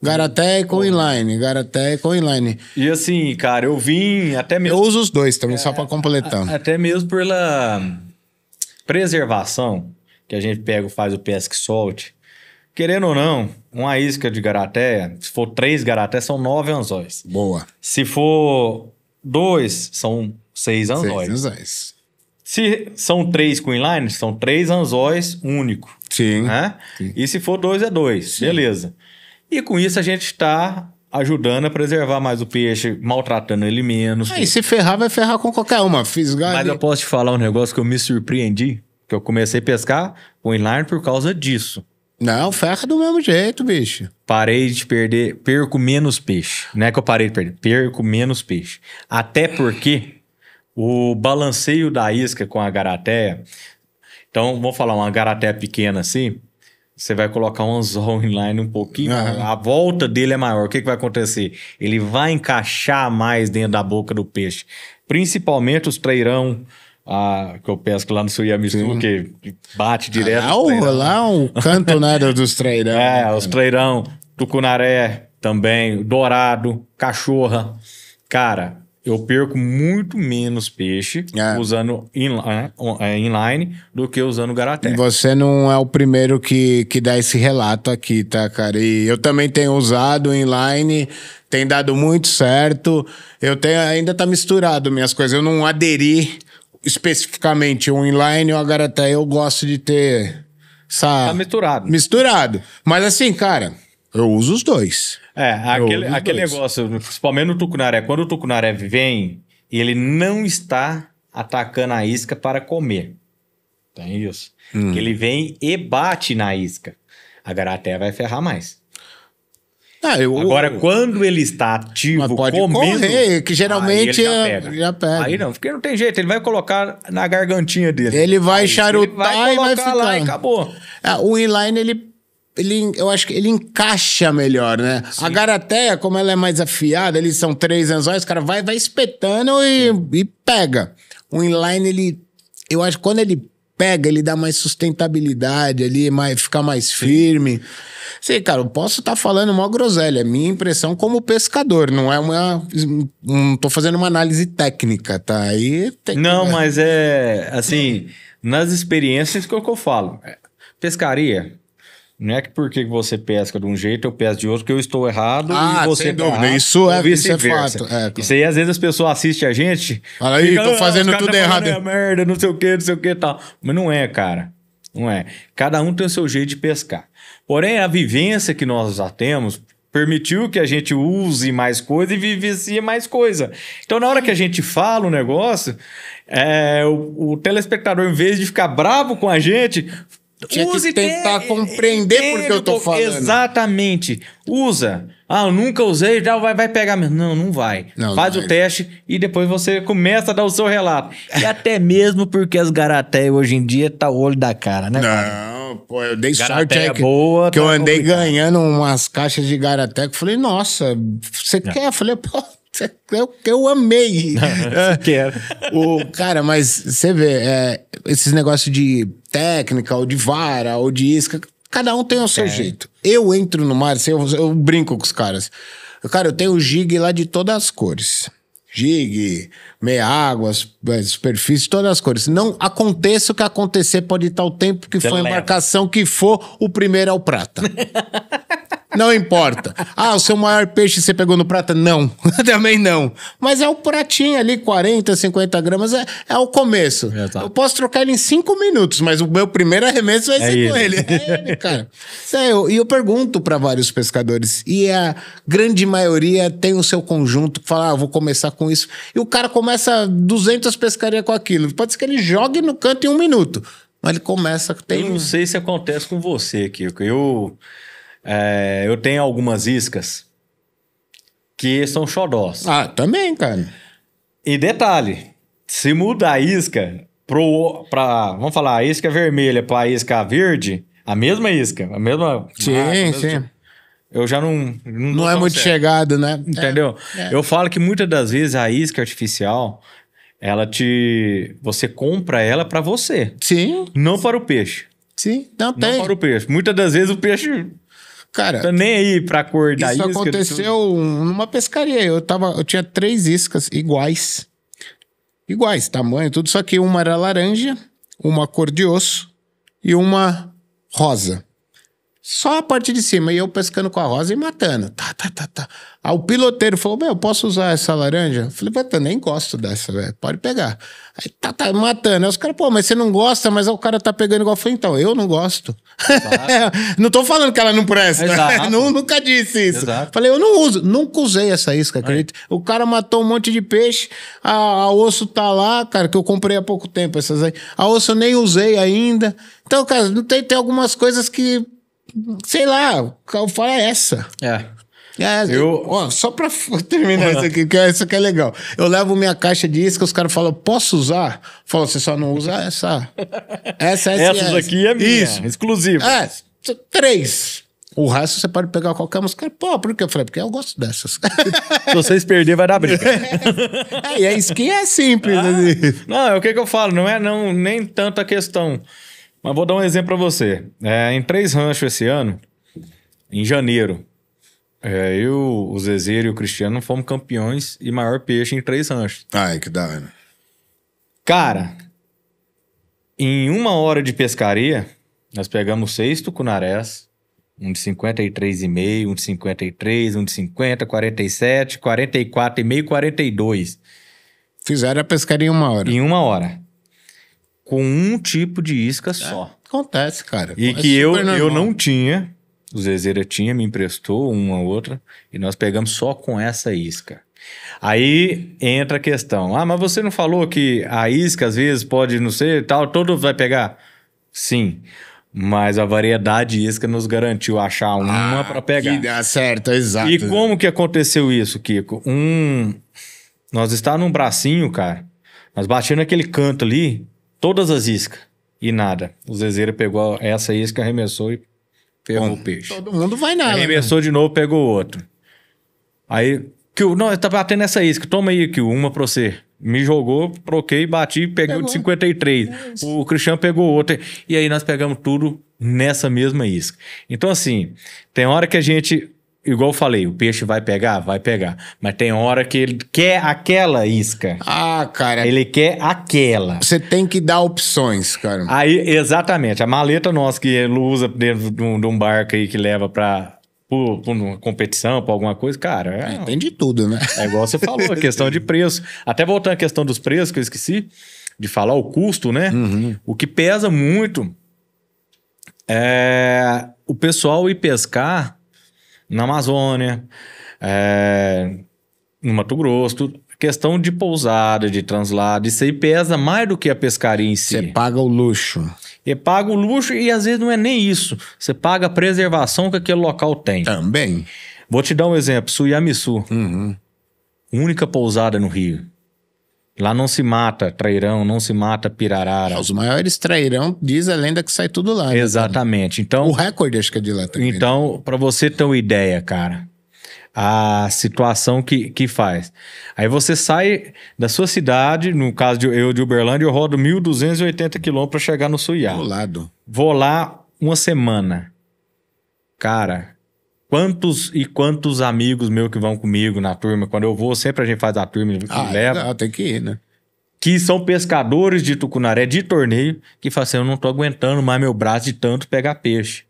Garaté com inline, Garaté com inline. E assim, cara, eu vim até mesmo. Eu uso os dois também, é, só para completar. Até mesmo pela preservação, que a gente pega faz o pesque solte. querendo ou não, uma isca de garateia, se for três garatés, são nove anzóis. Boa. Se for dois, são seis Seis anzóis. anzóis. Se são três com inline, são três anzóis único. Sim. né? E se for dois, é dois. Beleza. E com isso a gente está ajudando a preservar mais o peixe, maltratando ele menos. Aí se ferrar, vai ferrar com qualquer uma. Fisgar. Mas eu posso te falar um negócio que eu me surpreendi, que eu comecei a pescar com inline por causa disso. Não, ferra do mesmo jeito, bicho. Parei de perder, perco menos peixe. Não é que eu parei de perder, perco menos peixe. Até porque o balanceio da isca com a garateia. Então, vamos falar uma garateia pequena assim. Você vai colocar um anzol inline um pouquinho, Aham. a volta dele é maior. O que, que vai acontecer? Ele vai encaixar mais dentro da boca do peixe. Principalmente os treirão, ah, que eu pesco lá no Suyamistu, que bate direto. Lá no o, treirão. lá o canto nada dos trairão. É, os treirão, tucunaré também, dourado, cachorra. Cara, eu perco muito menos peixe É. usando inline, é, inline do que usando E garaté. você não é o primeiro que, que dá esse relato aqui, tá, cara? E eu também tenho usado inline, tem dado muito certo. Eu tenho ainda tá misturado minhas coisas. Eu não aderi especificamente um inline ou a garaté. Eu gosto de ter essa Tá misturado. misturado. Mas assim, cara, eu uso os dois. É, aquele, aquele dois. negócio, principalmente no tucunaré, quando o tucunaré vem, ele não está atacando a isca para comer. Tem isso. Hum. Ele vem e bate na isca. A garaté vai ferrar mais. Ah, eu, Agora, quando ele está ativo, Mas pode comendo, correr, que geralmente aí ele é- já pega. Aí não, porque não tem jeito, ele vai colocar na gargantinha dele. Ele vai Aí charutar ele e vai colocar lá e ficar. acabou. Ah, o inline, ele, ele, eu acho que ele encaixa melhor, né? A garateia, como ela é mais afiada, eles são três anzóis, o cara vai, vai espetando e, e pega. O inline, ele, eu acho que quando ele pega, ele dá mais sustentabilidade ali, mais, fica mais firme. Sei, cara, eu posso estar falando uma groselha, é minha impressão como pescador, não é uma. Não tô fazendo uma análise técnica, tá? Aí tem que- Não, mas é assim, nas experiências que eu, que eu falo. é, Pescaria, não é que porque você pesca de um jeito, eu pesco de outro, que eu estou errado Ah, e você sem tá dúvida, errado, isso é- isso é fato, é, Isso aí, às vezes, as pessoas assistem a gente. Fala aí, tô "Ah, fazendo tudo tá errado." É merda, não sei o que, não sei o que e tal. Mas não é, cara. Não é. Cada um tem o seu jeito de pescar. Porém, a vivência que nós já temos permitiu que a gente use mais coisa e vivencie mais coisa. Então, na hora que a gente fala um negócio, é, o, o telespectador, em vez de ficar bravo com a gente, Tinha que use tentar te- compreender entende por que eu tô falando. Exatamente. Usa. Ah, eu nunca usei, já vai, vai pegar mesmo. Não, não vai. Não, Faz não o vai. teste e depois você começa a dar o seu relato. E até mesmo porque as garatéias hoje em dia tá o olho da cara, né? cara? Não, pô, eu dei sorte Garateia aí que, boa, que tá eu andei complicado. ganhando umas caixas de garateca. Falei, nossa, você quer? Eu falei, pô, eu, eu amei. O, cara, mas você vê, é, esses negócios de técnica, ou de vara, ou de isca, cada um tem o seu jeito. Eu entro no mar, eu, eu brinco com os caras. Cara, eu tenho jig lá de todas as cores. Jig, meia água, eh, superfície, todas as cores. Não aconteça o que acontecer, pode estar o tempo que Você for, a embarcação que for, o primeiro é o prata. Não importa. Ah, o seu maior peixe você pegou no prata? Não. Também não. Mas é o pratinho ali, 40, 50 gramas, é, é o começo. Exato. Eu posso trocar ele em 5 minutos, mas o meu primeiro arremesso vai É ser com ele. ele. É ele, cara. Sério, E eu pergunto para vários pescadores, e a grande maioria tem o seu conjunto, que fala, ah, eu vou começar com isso. E o cara começa 200 pescarias com aquilo. Pode ser que ele jogue no canto em um minuto. Mas ele começa, tem Eu não sei se acontece com você, Kiko. Eu, é, eu tenho algumas iscas que são xodós. Ah, também, cara. E detalhe, se muda a isca pro, pra, vamos falar, a isca vermelha pra isca verde, a mesma isca, a mesma... Sim, ah, mesmo sim. tipo, Eu já não... Não, Não é muito certo. chegado, né? Entendeu? Eu falo que muitas das vezes a isca artificial, ela te... Você compra ela pra você, Sim, não para o peixe. sim. Não Não tem. para o peixe. Muitas das vezes o peixe Cara, tá nem aí pra cor da isso isca. aconteceu numa pescaria. Eu, tava, eu tinha três iscas iguais. Iguais, tamanho, tudo. Só que uma era laranja, uma cor de osso e uma rosa. Só a parte de cima. E eu pescando com a rosa e matando. Tá, tá, tá, tá. Aí o piloteiro falou: Meu, posso usar essa laranja? Eu falei, eu nem gosto dessa, velho. Pode pegar. Aí tá, tá matando. Aí os caras, pô, mas você não gosta, mas o cara tá pegando igual. Eu falei, então, eu não gosto. não tô falando que ela não presta. não, nunca disse isso. Exato. Falei, eu não uso. Nunca usei essa isca, acredita? O cara matou um monte de peixe, a, a osso tá lá, cara, que eu comprei há pouco tempo essas aí. A osso eu nem usei ainda. Então, cara, não tem, tem algumas coisas que. Sei lá, é essa. É. É, eu... Ó, só pra terminar isso aqui, que isso aqui é legal. Eu levo minha caixa de isca, os caras falam, posso usar? Falo, você só não usa essa. Essa, essa Essas aqui é minha, isso. exclusiva. É, três. O resto você pode pegar qualquer música. Pô, por que? Eu falei, porque eu gosto dessas. Se vocês perderem, vai dar briga. é, e a skin é simples. Ah, assim. Não, é o que, que eu falo, não é não, nem tanta questão. Mas vou dar um exemplo para você. É, em três ranchos esse ano, em janeiro, é, eu, o Zezeiro e o Cristiano fomos campeões e maior peixe em três ranchos. Ai, que da hora. Cara, em uma hora de pescaria, nós pegamos seis tucunarés, um de 53,5, um de 53, um de 50, 47, 44,5 42. Fizeram a pescaria em uma hora. Em uma hora. Com um tipo de isca só. É, acontece, cara. E é que eu, eu não tinha o Zezeira tinha, me emprestou uma outra, e nós pegamos só com essa isca. Aí entra a questão: ah, mas você não falou que a isca às vezes pode não ser tal, todo vai pegar? Sim. Mas a variedade de isca nos garantiu achar uma ah, para pegar. Que dá certo, exato. E como que aconteceu isso, Kiko? Um. Nós estávamos num bracinho, cara. Nós batíamos naquele canto ali, todas as iscas. E nada. O Zezeira pegou essa isca, arremessou e pegou Bom, o peixe. Todo mundo vai nada. Arremessou né? de novo, pegou outro. Aí, que o não, tá batendo essa isca, toma aí que uma pra você. Me jogou, troquei, bati, peguei pegou. o de 53. É o Cristiano pegou outra. E aí nós pegamos tudo nessa mesma isca. Então, assim, tem hora que a gente igual eu falei, o peixe vai pegar? Vai pegar. Mas tem hora que ele quer aquela isca. Ah, cara. Ele quer aquela. Você tem que dar opções, cara. Aí, exatamente. A maleta nossa que ele usa dentro de um, de um barco aí que leva pra. Por, por uma competição, por alguma coisa, cara. É, é, tem de tudo, né? É igual você falou, a questão de preço. Até voltando à questão dos preços, que eu esqueci de falar, o custo, né? Uhum. O que pesa muito é o pessoal ir pescar na Amazônia, é, no Mato Grosso, tudo. Questão de pousada, de translado, isso aí pesa mais do que a pescaria em si. Você paga o luxo. E paga o luxo e às vezes não é nem isso. Você paga a preservação que aquele local tem. Também. Vou te dar um exemplo: Suyamisu. Uhum. Única pousada no Rio. Lá não se mata trairão, não se mata pirarara. É, os maiores trairão, diz a lenda que sai tudo lá. Né, Exatamente. Né, então, o recorde acho que é de lá também. Então, para você ter uma ideia, cara, a situação que, que faz. Aí você sai da sua cidade, no caso de eu de Uberlândia, eu rodo 1.280 quilômetros para chegar no Suiá. Vou lá uma semana. Cara, Quantos e quantos amigos meus que vão comigo na turma, quando eu vou, sempre a gente faz a turma e ah, leva. Não, tem que ir, né? Que são pescadores de tucunaré de torneio, que falam assim: eu não tô aguentando mais meu braço de tanto pegar peixe.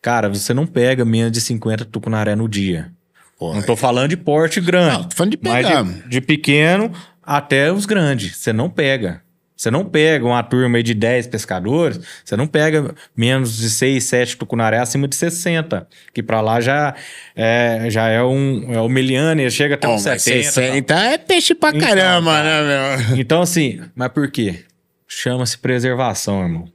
Cara, você não pega menos de 50 tucunaré no dia. não tô falando de porte grande. Não, tô falando de pegar. Mas de, de pequeno até os grandes. Você não pega. Você não pega uma turma de 10 pescadores, você não pega menos de 6, 7 tucunaré acima de 60. Que para lá já é, já é um. É o Meliane, chega até oh, uns 70. 60 é peixe pra então, caramba, né, meu? Então, assim, mas por quê? Chama-se preservação, irmão.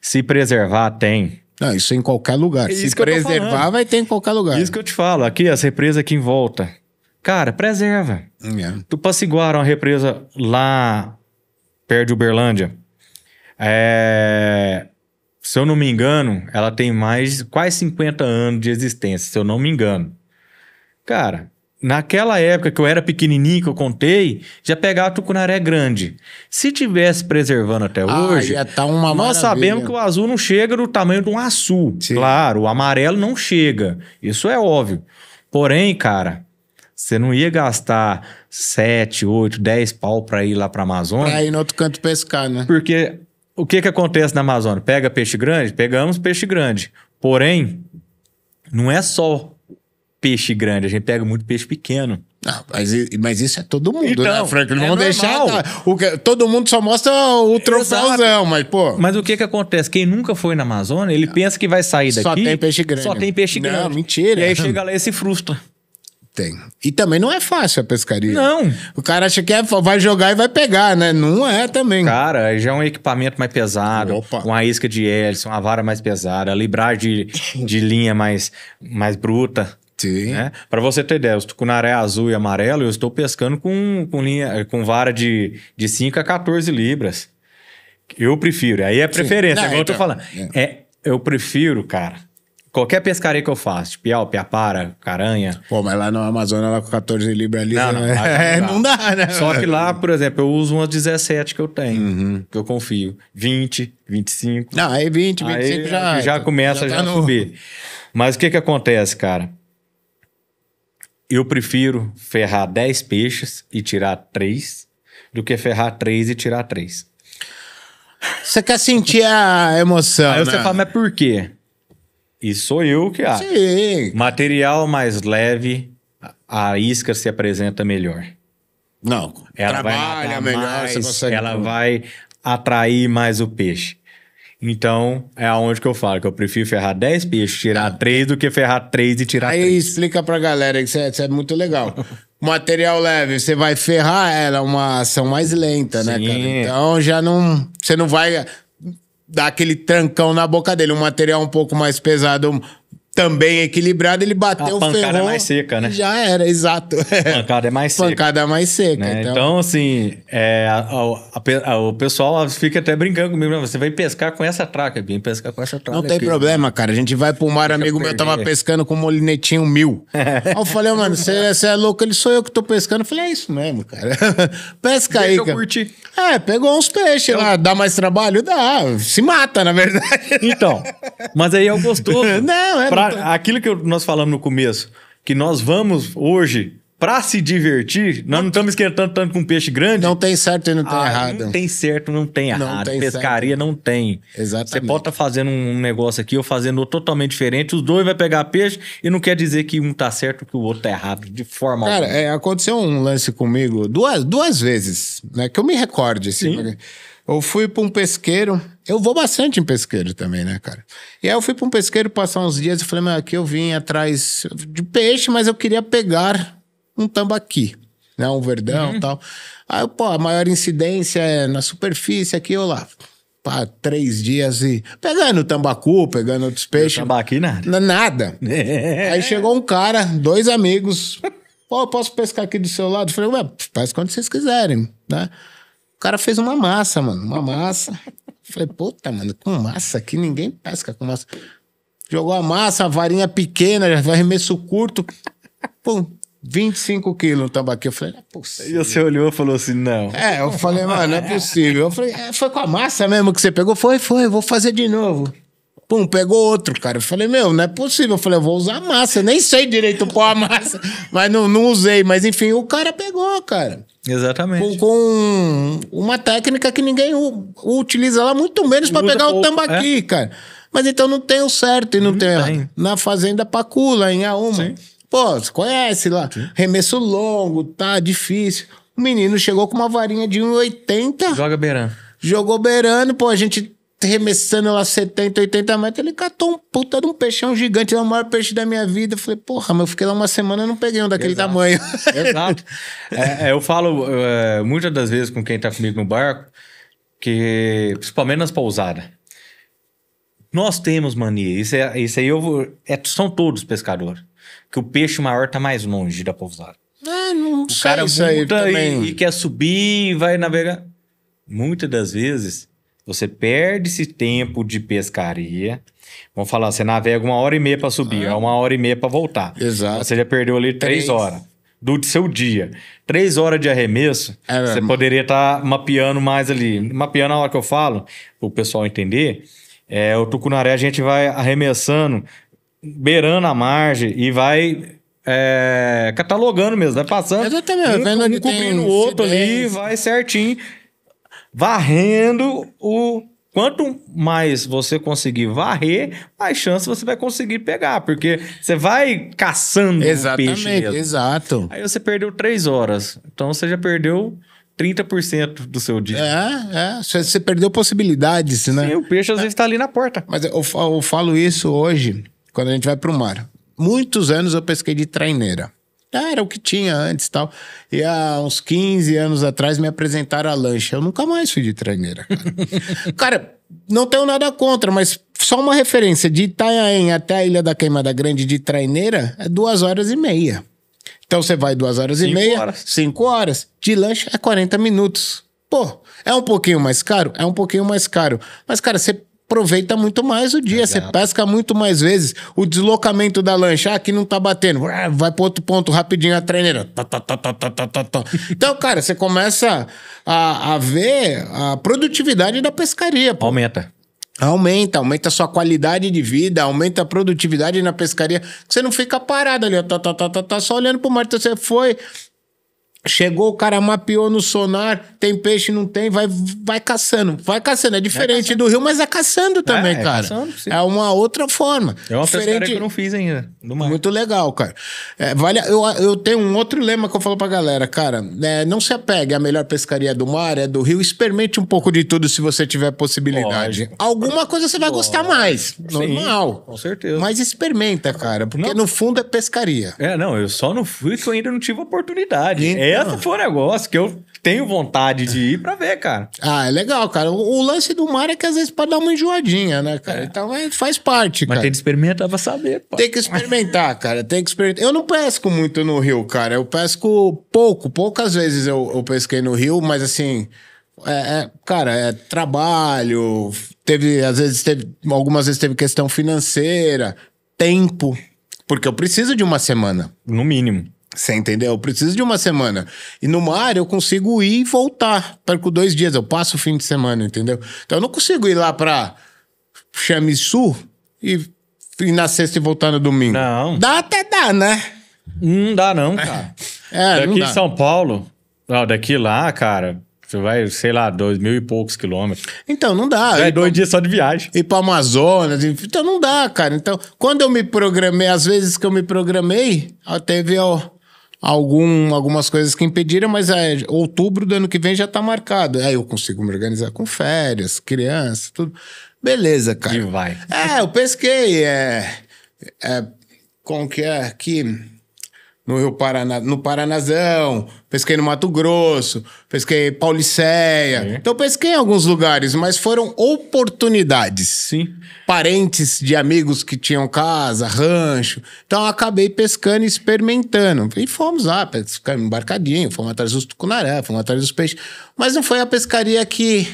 Se preservar, tem. Não, isso em qualquer lugar. É Se preservar, vai ter em qualquer lugar. Isso que eu te falo. Aqui, as represas aqui em volta. Cara, preserva. Yeah. É. Tu Passiguara, uma represa lá perto de Uberlândia. É... Se eu não me engano, ela tem mais quase 50 anos de existência, se eu não me engano. Cara, naquela época que eu era pequenininho, que eu contei, já pegava tucunaré grande. Se tivesse preservando até ah, hoje, tá uma nós maravilha. sabemos que o azul não chega do tamanho de um açu. Sim. Claro, o amarelo não chega. Isso é óbvio. Porém, cara, você não ia gastar 7, 8, 10 pau para ir lá para Amazônia. Para ir no outro canto pescar, né? Porque o que que acontece na Amazônia? Pega peixe grande? Pegamos peixe grande. Porém, não é só peixe grande, a gente pega muito peixe pequeno. Não, mas, mas isso é todo mundo, Então, né, Frank? Não é vão deixar. tá? O todo mundo só mostra o troféuzão, mas, pô. Mas o que que acontece? Quem nunca foi na Amazônia, ele pensa que vai sair daqui... Só tem peixe grande. Só tem peixe Não, grande. mentira. E aí chega lá e se frustra. Tem. E também não é fácil a pescaria. Não. O cara acha que é, vai jogar e vai pegar, né? Não é também. Cara, já é um equipamento mais pesado, Opa. uma isca de hélice, uma vara mais pesada, a libragem de, de linha mais, mais bruta. Sim. Né? Para você ter ideia, os tucunaré azul e amarelo, eu estou pescando com, com, linha, com vara de, de 5 a 14 libras. Eu prefiro. Aí é preferência, Não, igual eu tô então, falando. É, eu prefiro, cara. Qualquer pescaria que eu faço, de piau, piapara, caranha. Pô, mas lá no Amazonas, lá com 14 libras ali, Não, você- não, lá é, não não dá, né? Só que lá, por exemplo, eu uso umas 17 que eu tenho, Uhum. que eu confio. 20, 25. Não, aí 20, 25 Aí já. já começa já tá a no- subir. Mas o que que acontece, cara? Eu prefiro ferrar 10 peixes e tirar 3 do que ferrar 3 e tirar 3. Você quer sentir a emoção. Aí né? você fala, mas por quê? Isso sou eu que acho. Sim. Material mais leve, a isca se apresenta melhor. Não, Ela trabalha melhor, mais, você consegue. ela vai atrair mais o peixe. Então, é aonde que eu falo que eu prefiro ferrar 10 peixes, tirar 3 do que ferrar 3 e tirar Aí 3. explica pra galera que isso é, isso é muito legal. Material leve, você vai ferrar ela, é uma ação mais lenta, né, Sim. cara? Então já não. Você não vai dar aquele trancão na boca dele. Um material um pouco mais pesado, também equilibrado, ele bateu, A pancada ferrou. é mais seca, né? Já era, exato. Pancada é mais seca. Pancada mais seca. né? Então, Então, assim, é, a- a- a a- o pessoal fica até brincando comigo. "Não, Você vai pescar com essa traca, vem pescar com essa traca. Não tem aqui." problema, cara. A gente vai pro mar, amigo meu tava pescando com um molinetinho mil. Aí eu falei, mano, você é louco, ele sou eu que tô pescando. Eu falei, é isso mesmo, cara. Pesca aí, Deixa eu cara. curtir. É, pegou uns peixes lá. Dá mais trabalho? Dá. Se mata, na verdade. Então, mas aí é o gostoso. Não, é, Pra- não tô- Aquilo que nós falamos no começo, que nós vamos hoje pra se divertir, nós não estamos esquentando tanto com peixe grande. Não tem certo e não tem Ah, errado. Não tem certo, não tem Não errado. tem Pescaria não tem. Exatamente. Você pode estar fazendo um negócio aqui ou fazendo totalmente diferente. Os dois vai pegar peixe e não quer dizer que um tá certo que o outro tá errado, de forma Cara, alguma. é, aconteceu um lance comigo duas, duas vezes, né? Que eu me recorde, assim. Sim. porque Eu fui pra um pesqueiro. Eu vou bastante em pesqueiro também, né, cara? E aí eu fui pra um pesqueiro passar uns dias e falei, mas aqui eu vim atrás de peixe, mas eu queria pegar um tambaqui, né? Um verdão Uhum. e tal. Aí, pô, a maior incidência é na superfície aqui, eu lá. Pá, três dias e pegando tambacu, pegando outros peixes. Tambaqui nada. Na- Nada. É. Aí chegou um cara, dois amigos. Pô, eu posso pescar aqui do seu lado? Eu falei, ué, faz quando vocês quiserem, né? O cara fez uma massa, mano, uma massa. Falei, puta, mano, com massa aqui ninguém pesca com massa. Jogou a massa, a varinha pequena, arremesso curto. Pum, 25 quilos no tambaqui. Eu falei, não é possível. E você olhou e falou assim: não. É, eu falei, mano, não é possível. Eu falei, é, foi com a massa mesmo que você pegou? Foi, foi, vou fazer de novo. Pum, pegou outro, cara. Eu falei, meu, não é possível. Eu falei, eu vou usar massa. Eu nem sei direito pôr a massa, mas não, não usei. Mas enfim, o cara pegou, cara. Com, Exatamente. com uma técnica que ninguém u- utiliza lá, muito menos pra Usa pegar o pouco, tambaqui, cara. Mas então não tem o certo e não, tem o tem. errado. Na Fazenda Pacula, em Auma. Pô, você conhece lá. Remesso longo, tá difícil. O menino chegou com uma varinha de 1,80, Joga beirão. jogou beirando, pô, a gente remessando lá 70, 80 metros, ele catou um puta de um peixão gigante, é o maior peixe da minha vida. Eu falei, porra, mas eu fiquei lá uma semana e não peguei um daquele Exato. tamanho. Exato. É, é, eu falo é, muitas das vezes com quem tá comigo no barco, que principalmente nas pousadas. Nós temos mania, isso, é, isso aí eu, vou- é, são todos pescadores, que o peixe maior tá mais longe da pousada. Ah, não O cara isso aí e, e quer subir e vai navegar. Muitas das vezes, você perde esse tempo de pescaria. Vamos falar, você navega uma hora e meia para subir, é uma hora e meia para voltar. Exato. Você já perdeu ali três, Três. horas do seu dia. Três horas de arremesso, É, você poderia estar mapeando mais ali. Mapeando a hora que eu falo, para o pessoal entender, é, o tucunaré a gente vai arremessando, beirando a margem e vai é, catalogando mesmo, vai passando. Exatamente, um, um cobrindo o outro ali, vai certinho, varrendo o, quanto mais você conseguir varrer, mais chance você vai conseguir pegar, porque você vai caçando o peixe Exatamente, mesmo. exato. Aí você perdeu três horas, então você já perdeu 30% do seu dia. É, é. Você perdeu possibilidades, né? E o peixe às vezes está ali na porta. Mas eu, eu falo isso hoje, quando a gente vai pro mar. Muitos anos eu pesquei de traineira. Ah, Era o que tinha antes e tal. E há uns 15 anos atrás me apresentaram a lancha. Eu nunca mais fui de traineira. Cara, Cara, não tenho nada contra, mas só uma referência. De Itanhaém até a Ilha da Queimada Grande de traineira é duas horas e meia. Então você vai duas horas e Cinco meia, horas. cinco horas. De lancha é 40 minutos. Pô, é um pouquinho mais caro? É um pouquinho mais caro. Mas, cara, você aproveita muito mais o dia, você pesca muito mais vezes. O deslocamento da lancha, ah, aqui não tá batendo, Ué, vai para outro ponto rapidinho a tá, tá, tá, tá. Então, cara, você começa a, a ver a produtividade da pescaria. Pô. Aumenta. Aumenta, aumenta a sua qualidade de vida, aumenta a produtividade na pescaria. Você não fica parado ali, ó, tá, tá, tá, tá, tá, só olhando pro mar. Então você foi, chegou, o cara mapeou no sonar, tem peixe, não tem, vai, vai caçando. Vai caçando. É diferente do rio, mas é caçando também, é cara. caçando, sim. é uma outra forma. É uma diferente. que eu não fiz ainda. Muito legal, cara. É, vale, eu, eu tenho um outro lema que eu falo pra galera, cara. é, não se apegue à melhor pescaria do mar, é do rio. Experimente um pouco de tudo se você tiver possibilidade. Lógico. Alguma coisa você vai gostar mais. Normal. com certeza. Mas experimenta, cara. Porque no fundo é pescaria. É, não, eu só não fui que eu ainda não tive oportunidade. Então. Esse foi o negócio que eu tenho vontade de ir pra ver, cara. Ah, é legal, cara. O, o lance do mar é que às vezes pode dar uma enjoadinha, né, cara? Então é, faz parte, Mas cara. tem que experimentar pra saber, pô. Tem que experimentar, cara. Tem que experimentar. Eu não pesco muito no rio, cara. Eu pesco pouco. Poucas vezes eu, eu pesquei no rio, mas assim. É, é, cara, é trabalho. Teve, às vezes, teve. Algumas vezes teve questão financeira, tempo. Porque eu preciso de uma semana. No mínimo. Você entendeu? Eu preciso de uma semana. E no mar eu consigo ir e voltar. Perco dois dias, eu passo o fim de semana, entendeu? Então eu não consigo ir lá pra Chamiçu e ir na sexta e voltar no domingo. Não. Dá até dá, né? Não dá, não, cara. É, daqui em São Paulo, não, daqui lá, cara, você vai, sei lá, dois mil e poucos quilômetros. Então não dá. É dois dias só de viagem. ir para Amazonas, então não dá, cara. Então, quando eu me programei, às vezes que eu me programei, teve ó, algum, algumas coisas que impediram, mas é, outubro do ano que vem já tá marcado. Aí eu consigo me organizar com férias, criança, tudo. Beleza, cara. E vai. É, eu pesquei, é, é como que é aqui no Rio Paraná, no Paranazão, pesquei no Mato Grosso, pesquei Pauliceia. Sim. Então eu pesquei em alguns lugares, mas foram oportunidades. Sim. Parentes de amigos que tinham casa, rancho. Então eu acabei pescando e experimentando. E fomos lá, pescando embarcadinho, fomos atrás dos tucunaré, fomos atrás dos peixes. Mas não foi a pescaria que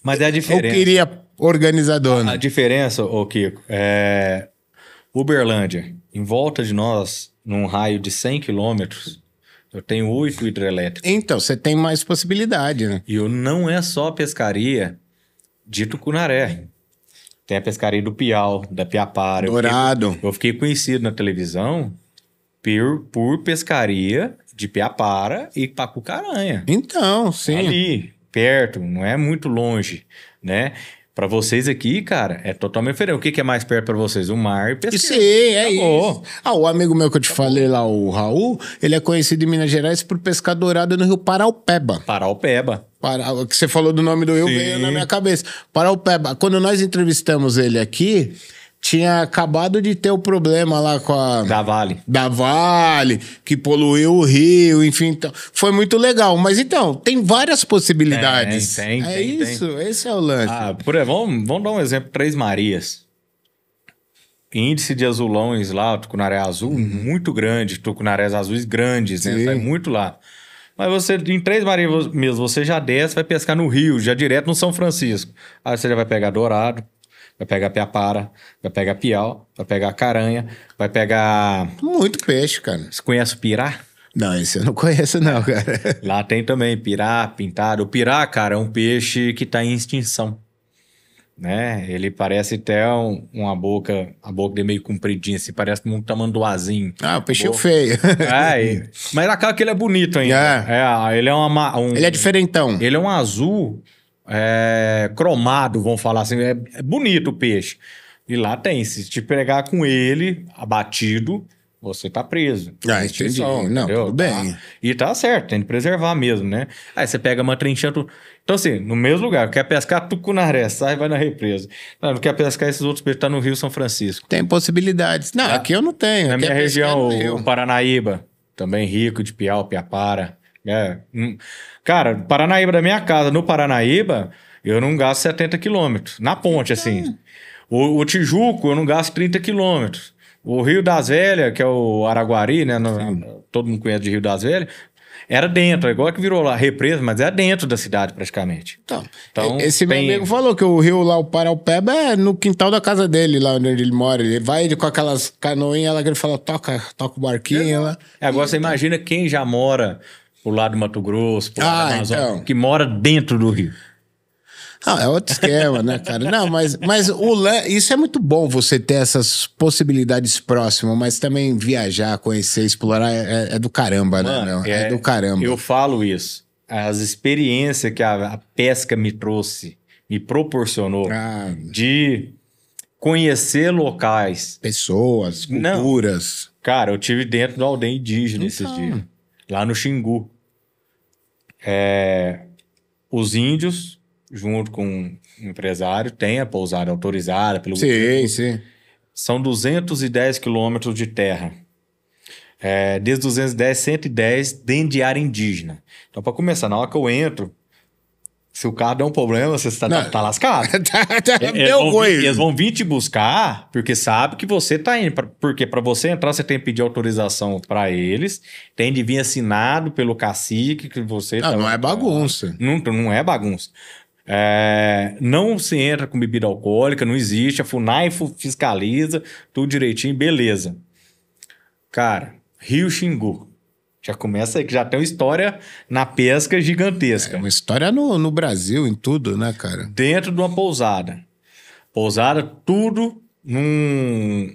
Mas é a eu diferença. queria organizadona. A diferença, ô Kiko, é. Uberlândia, em volta de nós, num raio de 100 quilômetros, eu tenho oito hidrelétricos. Então, você tem mais possibilidade, né? E eu não é só a pescaria de Tucunaré. Tem a pescaria do Piau, da Piapara. Eu fiquei- Dourado. Eu fiquei conhecido na televisão por, por pescaria de Piapara e Pacucaranha. Então, sim. Ali, perto, não é muito longe, né? Pra vocês aqui, cara, é totalmente diferente. O que, que é mais perto pra vocês? O mar e pesquisa. Sim, é Acabou. isso. Ah, o amigo meu que eu te falei lá, o Raul, ele é conhecido em Minas Gerais por pescar dourado no rio Paraupeba. Paraupeba. Para, o que você falou do nome do rio Sim. veio na minha cabeça. Paraupeba. Quando nós entrevistamos ele aqui, tinha acabado de ter o problema lá com a. Da Vale. da Vale, que poluiu o rio, enfim. Então, foi muito legal. Mas então, tem várias possibilidades. Tem, tem, é tem, isso, esse é o lance. Ah, por exemplo, vamos, vamos dar um exemplo: Três Marias. Índice de azulões lá, tucunaré azul, muito grande, tucunarés azuis grandes, né? Sai muito lá. Mas você, em Três Marias mesmo, você já desce, vai pescar no Rio, já direto no São Francisco. Aí você já vai pegar dourado, vai pegar piapara, vai pegar piau, vai pegar caranha, vai pegar. Muito peixe, cara. Você conhece o pirá? Não, esse eu não conheço, não, cara. Lá tem também pirá, pintado. O pirá, cara, é um peixe que está em extinção. Né? Ele parece até um- uma boca, a boca dele meio compridinha, assim, parece um tamanduazinho. Ah, o peixinho Boa. feio. É, e- mas acaba que ele é bonito ainda. É, ele é uma, ma- um, Ele é diferentão. ele é um azul é, cromado, vamos falar assim. É, é bonito o peixe. E lá tem. Se te pegar com ele abatido, você tá preso. Ah, entendi. Não, entendeu? tudo bem. Tá. E tá certo, tem que preservar mesmo, né? Aí você pega uma trinchinha. Tu... Então, assim, no mesmo lugar, quer pescar tucunaré, sai vai na represa. Não, não quer pescar esses outros peixes, tá no Rio São Francisco. Tem possibilidades. Não, aqui eu não tenho. Na minha é região, o Paranaíba, também rico de piau, piapara. É. hum. Cara, Paranaíba da minha casa, no Paranaíba, eu não gasto 70 quilômetros. Na ponte, assim. O, o Tijuco, eu não gasto 30 quilômetros. O Rio das Velhas, que é o Araguari, né? no- todo mundo conhece de Rio das Velhas. Era dentro, igual que virou lá represa, mas é dentro da cidade praticamente. Então, Então, esse meu tem- amigo falou que o rio lá, o Paraupeba, é no quintal da casa dele, lá onde ele mora. Ele vai com aquelas canoinhas lá que ele fala, toca, toca o barquinho lá. É, agora você imagina quem já mora pro lado do Mato Grosso, pro lado Ah, da Amazônia, então. que mora dentro do rio. Ah, é outro esquema, né, cara? Não, mas, mas o isso é muito bom você ter essas possibilidades próximas, mas também viajar, conhecer, explorar é, é do caramba, né? Mano, meu? É, do caramba. Eu falo isso. As experiências que a, a pesca me trouxe, me proporcionou Ah, de conhecer locais. pessoas, Não. culturas. Cara, eu tive dentro da aldeia indígena esses Então. dias, lá no Xingu. É, os índios, junto com um empresário, têm a pousada autorizada pelo Sim, sim. São 210 quilômetros de terra. É, desde 210, 110 dentro de área indígena. Então, para começar, na hora que eu entro, se o carro der um problema, você está Não. tá lascado. tá, tá, Eles meu vão, vir, eles vão vir te buscar porque sabe que você tá indo. Pra- Porque para você entrar, você tem que pedir autorização para eles. Tem de vir assinado pelo cacique que você. Não, tá- não é bagunça. Não, não é bagunça. É, não se entra com bebida alcoólica, não existe. A FUNAI fu- fiscaliza, tudo direitinho, beleza. Cara, Rio Xingu. Já começa aí, que já tem uma história na pesca É gigantesca uma história no, no Brasil, em tudo, né, cara? dentro de uma pousada. Pousada, tudo num.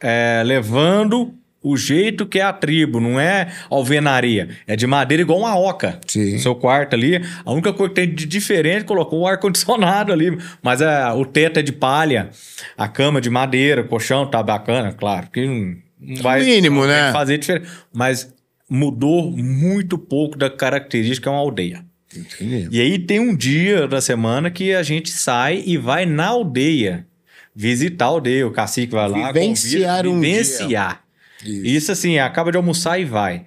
é, levando o jeito que é a tribo, não é alvenaria. É de madeira igual uma oca. Sim. Seu quarto ali. A única coisa que tem de diferente, colocou o ar-condicionado ali. Mas é, o teto é de palha, a cama de madeira, o colchão tá bacana, claro. Que não, não vai mínimo, não né? fazer diferente. Mas mudou muito pouco da característica é uma aldeia. Entendi. E aí tem um dia da semana que a gente sai e vai na aldeia visitar a aldeia. O cacique vai lá. Vivenciar convida, um Vivenciar. Isso. Isso assim, acaba de almoçar e vai.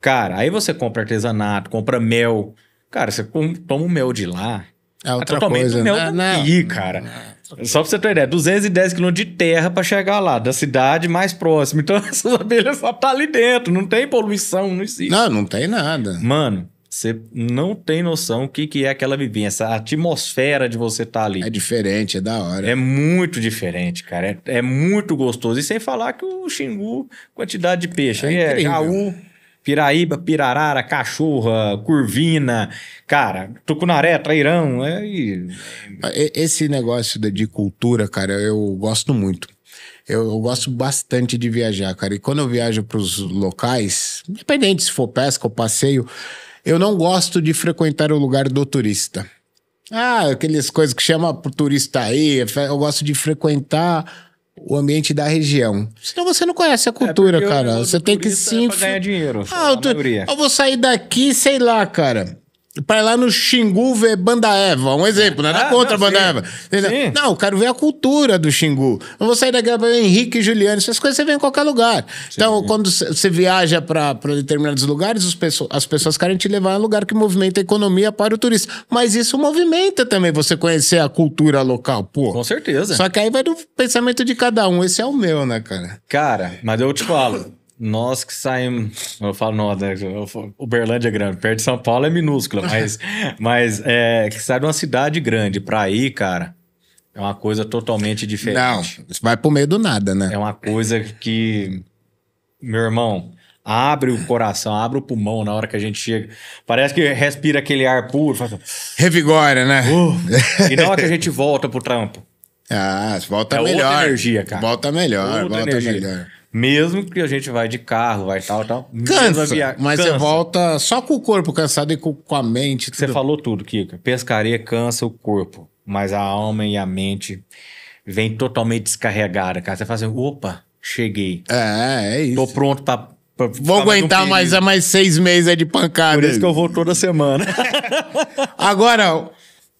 Cara, aí você compra artesanato, compra mel. Cara, você toma o mel de lá. É outra coisa, mel né? daqui, cara. Só pra você ter ideia, 210 quilômetros de terra pra chegar lá, da cidade mais próxima. Então essa abelha só tá ali dentro, não tem poluição, não existe. Não, não tem nada. Mano, você não tem noção o que, que é aquela vivência, a atmosfera de você estar ali. É diferente, é da hora. É muito diferente, cara. É, é muito gostoso. E sem falar que o Xingu, quantidade de peixe. É é incrível. Jaú, Piraíba, Pirarara, Cachorra, Curvina, cara, Tucunaré, Trairão. É, Esse negócio de- de cultura, cara, eu gosto muito. Eu, eu gosto bastante de viajar, cara. E quando eu viajo para os locais, independente se for pesca ou passeio, eu não gosto de frequentar o lugar do turista. Ah, aquelas coisas que chama pro turista aí. Eu gosto de frequentar o ambiente da região. Senão você não conhece a cultura, É porque o cara. Você tem que se. é pra inf- ganhar dinheiro, Ah, eu, tô- eu vou sair daqui, sei lá, cara. Pra ir lá no Xingu ver Banda Eva. Um exemplo, nada Ah, contra a não, Banda sim. Eva. Sim. Não, eu quero ver a cultura do Xingu. Eu vou sair daqui pra ver Henrique e Juliano. Essas coisas você vê em qualquer lugar. Então, quando c- você viaja pra pra determinados lugares, as pessoas querem te levar a um lugar que movimenta a economia para o turista. Mas isso movimenta também você conhecer a cultura local, pô. com certeza. Só que aí vai do pensamento de cada um. Esse é o meu, né, cara? Cara, mas eu te falo, nós que saímos. Eu falo nós, né? Uberlândia é grande, perto de São Paulo é minúscula, mas, mas é, que sai de uma cidade grande pra ir, cara, é uma coisa totalmente Não, diferente. você vai pro meio do nada, né? É uma coisa que, meu irmão, abre o coração, abre o pulmão na hora que a gente chega. Parece que respira aquele ar puro. Faz... Revigora, né? Uh, e na hora que a gente volta pro trampo. Ah, volta É outra melhor. energia, cara. Volta melhor, Outra volta energia. melhor. Mesmo que a gente vai de carro, vai tal, tal. Cansa, via- mas cansa. você volta só com o corpo cansado e com, com a mente. Você tudo. falou tudo, Kika. Pescaria cansa o corpo, mas a alma e a mente vem totalmente descarregada, cara. Você fala assim, opa, cheguei. É, é isso. Tô pronto pra... pra Vou ficar mais um aguentar mais, período. mais seis meses de pancada. Por isso que eu vou toda semana. Agora,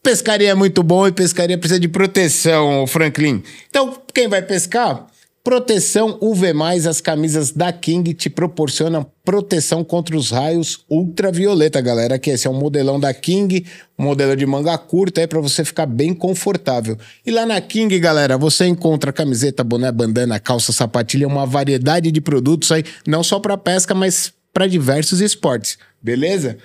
pescaria é muito bom e pescaria precisa de proteção, Franklin. Então, quem vai pescar? Proteção UV+, as camisas da King te proporcionam proteção contra os raios ultravioleta, galera. Que esse é um modelão da King, um modelo de manga curta aí para você ficar bem confortável. E lá na King, galera, você encontra camiseta, boné, bandana, calça, sapatilha, uma variedade de produtos aí, não só para pesca, mas para diversos esportes. Beleza?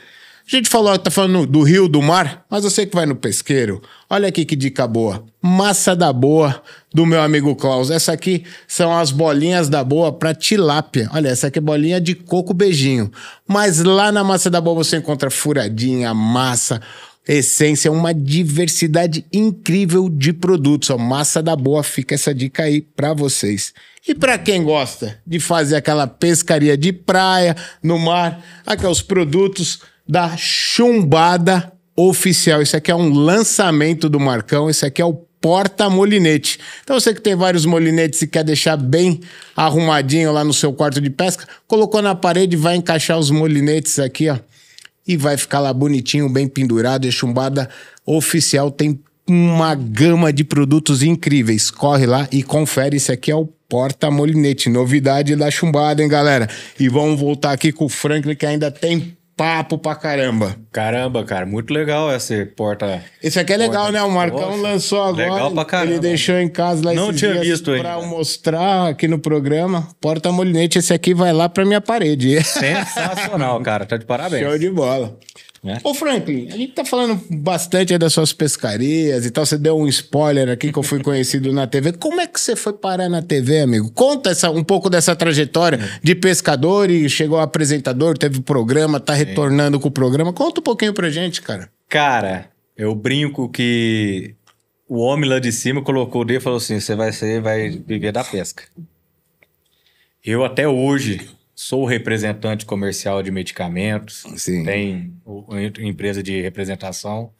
A gente falou, tá falando do rio, do mar, mas você que vai no pesqueiro, olha aqui que dica boa. Massa da boa do meu amigo Klaus. Essa aqui são as bolinhas da boa para tilápia. Olha, essa aqui é bolinha de coco beijinho. Mas lá na massa da boa você encontra furadinha, massa, essência, uma diversidade incrível de produtos. Ó, massa da boa, fica essa dica aí para vocês. E para quem gosta de fazer aquela pescaria de praia, no mar, aqui é os produtos da Chumbada Oficial. Isso aqui é um lançamento do Marcão, isso aqui é o porta-molinete. Então você que tem vários molinetes e quer deixar bem arrumadinho lá no seu quarto de pesca, colocou na parede, vai encaixar os molinetes aqui, ó e vai ficar lá bonitinho, bem pendurado. E chumbada oficial tem uma gama de produtos incríveis. Corre lá e confere. Esse aqui é o Porta Molinete, novidade da chumbada, hein, galera? E vamos voltar aqui com o Franklin, que ainda tem papo pra caramba. Caramba, cara, muito legal esse porta. Esse aqui é legal, Porta- né? O Marcão Nossa, lançou agora. legal pra caramba. Ele deixou em casa lá Não tinha visto pra ainda. mostrar aqui no programa. Porta Molinete, esse aqui vai lá pra minha parede. Sensacional, cara. Tá de parabéns. Show de bola. Né? Ô, Franklin, a gente tá falando bastante aí das suas pescarias e tal. Você deu um spoiler aqui que eu fui conhecido na TV. Como é que você foi parar na TV, amigo? Conta essa, um pouco dessa trajetória de pescador e chegou apresentador, teve programa, tá retornando com o programa. Conta um pouquinho pra gente, cara. Cara, eu brinco que o homem lá de cima colocou o dedo e falou assim: você vai ser, vai viver da pesca. Eu até hoje sou representante comercial de medicamentos, Sim. tem o- o- empresa de representação,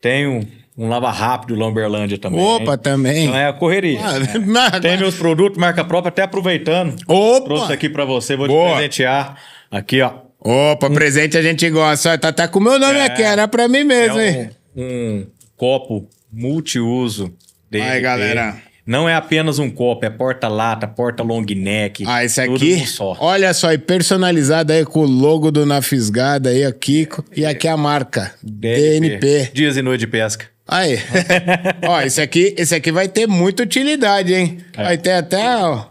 tenho um lava rápido Lumberlândia também. Opa, também. Então é a correria. Ah, né? nada. Tem meus produtos, marca própria, até aproveitando. Opa! Trouxe aqui pra você, vou Boa. te presentear. Aqui, ó. Opa, presente a gente gosta. Tá, tá com o meu nome É. aqui, era pra mim mesmo, É hein? um, um copo multiuso. Aí, galera. Não é apenas um copo, é porta-lata, porta long neck. Ah, esse aqui, só. olha só, e personalizado aí com o logo do Na Fisgada aí, ó, Kiko. E aqui a marca, DNP. Dias e noite de pesca. Aí. ó, esse aqui, esse aqui vai ter muita utilidade, hein? É. Vai ter até, ó,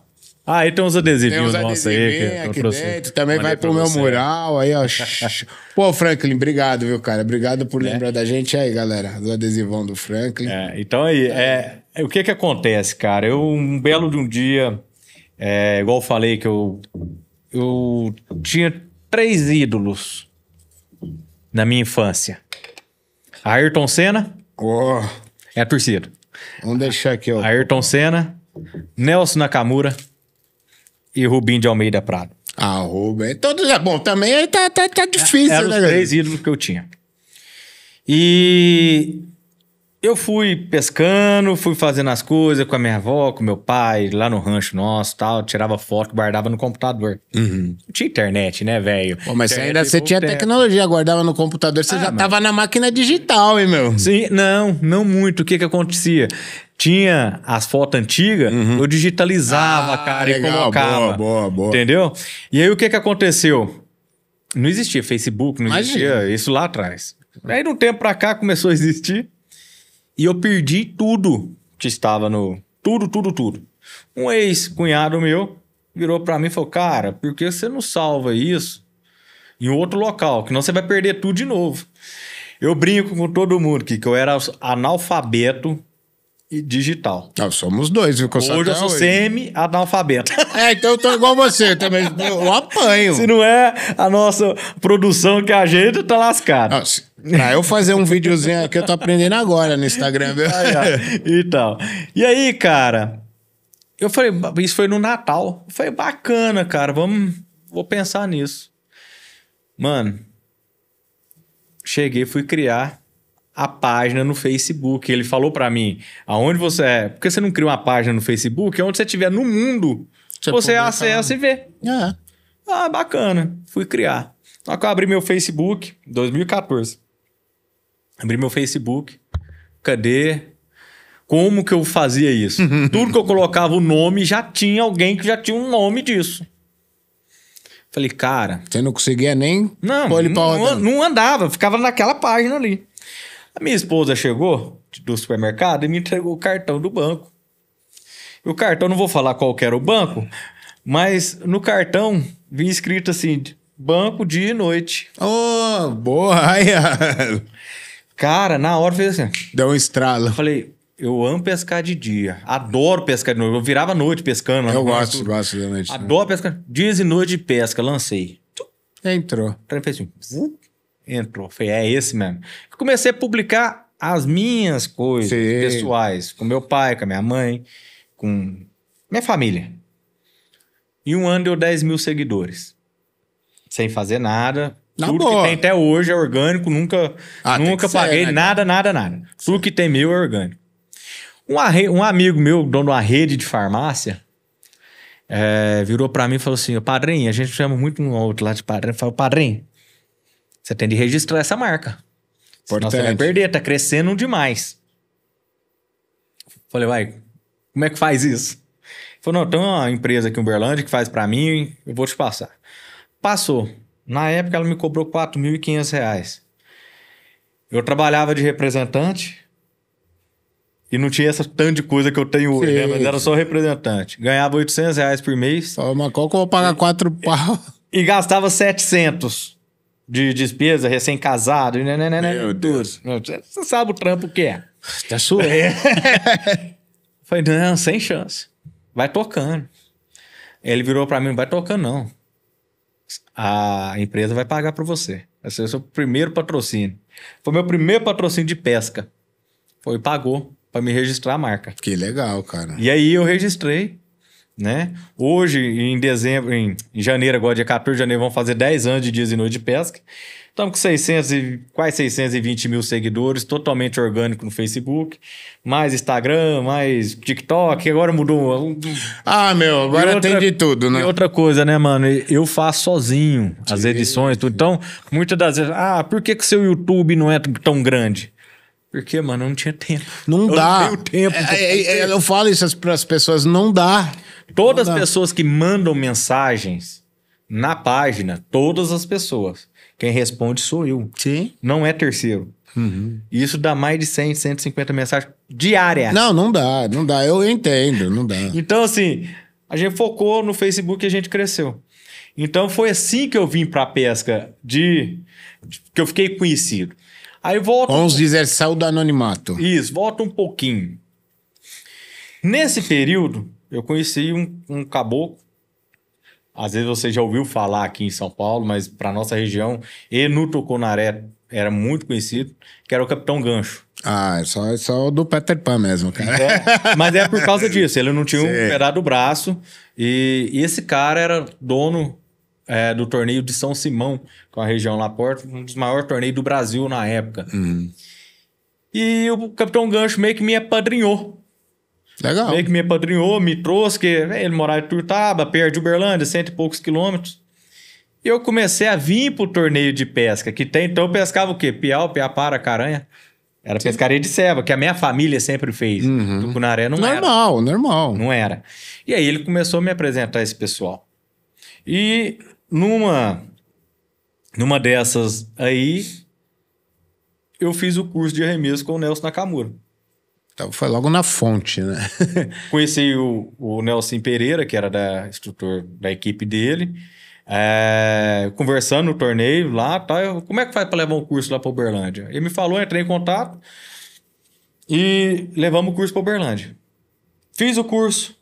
Ah, aí tem uns tem adesivinhos uns aí. adesivinhos que eu aqui dentro. Também Mandei vai pro meu você. mural aí, ó. Pô, Franklin, obrigado, viu, cara? Obrigado por lembrar da gente aí, galera, do adesivão do Franklin. É, então aí, é, é, o que que acontece, cara? Eu, um belo de um dia, é, igual eu falei que eu, eu tinha três ídolos na minha infância. Ayrton Senna Ó, é a torcida. vamos deixar aqui, ó. Ayrton Senna, Nelson Nakamura e Rubinho de Almeida Prado. Ah, Rubem. Todos é bom. Também tá, tá, tá difícil, Eram né, os galera? três ídolos que eu tinha. E eu fui pescando, fui fazendo as coisas com a minha avó, com meu pai, lá no rancho nosso tal. Tirava foto, guardava no computador. Não tinha internet, né, velho? Pô, mas Internet ainda você tinha tempo. tecnologia, guardava no computador, você Ah, já mas- tava na máquina digital, hein, meu? Sim, não, não muito. O que que acontecia? Tinha as fotos antigas, eu digitalizava, Ah, cara, e legal, colocava. boa, boa, boa. Entendeu? E aí o que que aconteceu? Não existia Facebook, não Imagina. existia isso lá atrás. Aí de um tempo pra cá começou a existir e eu perdi tudo que estava no... Tudo, tudo, tudo. Um ex-cunhado meu virou pra mim e falou, cara, por que você não salva isso em outro local? Que não você vai perder tudo de novo. Eu brinco com todo mundo que, que eu era analfabeto e digital. Nós somos dois, viu? sou Hoje eu sou semi-analfabeto. É, então eu tô igual você também. Eu apanho. Se não é a nossa produção que a gente tá lascado. Se- pra eu fazer um videozinho aqui, eu tô aprendendo agora no Instagram, viu? e tal. E aí, cara, eu falei, isso foi no Natal. Falei, bacana, cara, vamos, vou pensar nisso. Mano, cheguei, fui criar a página no Facebook. Ele falou para mim, aonde você é? Porque você não cria uma página no Facebook? É onde você estiver no mundo, você, você acessa e vê. É. Ah, bacana. Fui criar. Só que eu abri meu Facebook, 2014. Abri meu Facebook. Cadê? Como que eu fazia isso? Tudo que eu colocava o nome, já tinha alguém que já tinha um nome disso. Falei, cara. Você não conseguia nem não, não, não andava, ficava naquela página ali. A minha esposa chegou do supermercado e me entregou o cartão do banco. E o cartão, não vou falar qual que era o banco, mas no cartão vinha escrito assim: banco dia e noite. Oh, boa! Cara, na hora fez assim. Deu um estralo. Eu falei, eu amo pescar de dia. Adoro pescar de noite. Eu virava noite pescando. Eu né? gosto, gosto da noite. Adoro pescar. Dias e noites de pesca, lancei. Entrou. O trem fez assim. Entrou. Falei, é esse mesmo. Comecei a publicar as minhas coisas Sim. pessoais. Com meu pai, com a minha mãe, com minha família. Em um ano deu 10 mil seguidores. Sem fazer nada. Na Tudo boa. que tem até hoje é orgânico. Nunca, Ah, nunca que ser, paguei né, nada, nada, nada. Tudo que tem meu é orgânico. Um, arre- um amigo meu, dono de uma rede de farmácia, é, virou pra mim e falou assim: Padrinho, a gente chama muito um outro lá de padrinho. Falou, Padrinho, você tem de registrar essa marca. Senão você vai Importante. perder, tá crescendo demais. Falei, vai, como é que faz isso? Ele Falou, não, tem uma empresa aqui em Uberlândia que faz pra mim, eu vou te passar. Passou. Na época ela me cobrou 4.500 reais. Eu trabalhava de representante e não tinha essa tanto de coisa que eu tenho hoje, né? Mas era só representante. Ganhava 800 reais por mês Fala, mas qual que eu vou pagar quatro pau? e gastava 700 de despesa, recém-casado. Né, né, né, né. Meu Deus. Você sabe o trampo que é. Tá suando. Falei, não, sem chance. Vai tocando. Ele virou pra mim, não vai tocando não. A empresa vai pagar pra você. Vai ser o seu primeiro patrocínio. Foi meu primeiro patrocínio de pesca. Foi, pagou pra me registrar a marca. Que legal, cara. E aí eu registrei, né? Hoje, em dezembro, em, janeiro, agora dia 14 de janeiro, vão fazer 10 anos de dias e noites de pesca. Estamos com 600 e, quase 620 mil seguidores, totalmente orgânico no Facebook. Mais Instagram, mais TikTok, agora mudou. Ah, meu, agora outra- tem de tudo, né? E outra coisa, né, mano? Eu faço sozinho as edições, tudo. Então, muitas das vezes, ah, por que que seu YouTube não é tão grande? Porque, mano, eu não tinha tempo. Não eu dá. Não tenho tempo. É, é, é, eu falo isso para as pessoas, não dá. Todas as pessoas que mandam mensagens na página, todas as pessoas, quem responde sou eu. Sim. Não é terceiro. E Isso dá mais de 100, 150 mensagens diárias. Não, não dá, não dá. Eu entendo, não dá. Então, assim, a gente focou no Facebook e a gente cresceu. Então, foi assim que eu vim pra pesca, de, de- que eu fiquei conhecido. Aí volta. Vamos dizer, saiu do anonimato. Isso, volta um pouquinho. Nesse período, eu conheci um, um caboclo. Às vezes você já ouviu falar aqui em São Paulo, mas para nossa região e no Tucunaré era muito conhecido, que era o Capitão Gancho. Ah, é só, é só do Peter Pan mesmo, cara. É, mas é por causa disso. Ele não tinha um Sim. pedaço do braço. E, e esse cara era dono é, do torneio de São Simão, com a região lá perto, um dos maiores torneios do Brasil na época. Uhum. E o Capitão Gancho meio que me apadrinhou. Legal. Meio que me apadrinhou, me trouxe, que é, ele morava em Turtaba, perto de Uberlândia, cento e poucos quilômetros. E eu comecei a vir pro torneio de pesca, que tem, então eu pescava o quê? Piau, piapara, caranha. Era pescaria de ceva, que a minha família sempre fez. Tucunaré não era. normal, normal. Não era. E aí ele começou a me apresentar esse pessoal. E numa numa dessas aí eu fiz o curso de arremesso com o Nelson Nakamura. Foi logo na fonte, né? Conheci o, o Nelson Pereira, que era da instrutor da equipe dele. É, conversando no torneio lá, tá, eu, como é que faz para levar um curso lá para Uberlândia? Ele me falou, entrei em contato e levamos o curso para Uberlândia. Fiz o curso,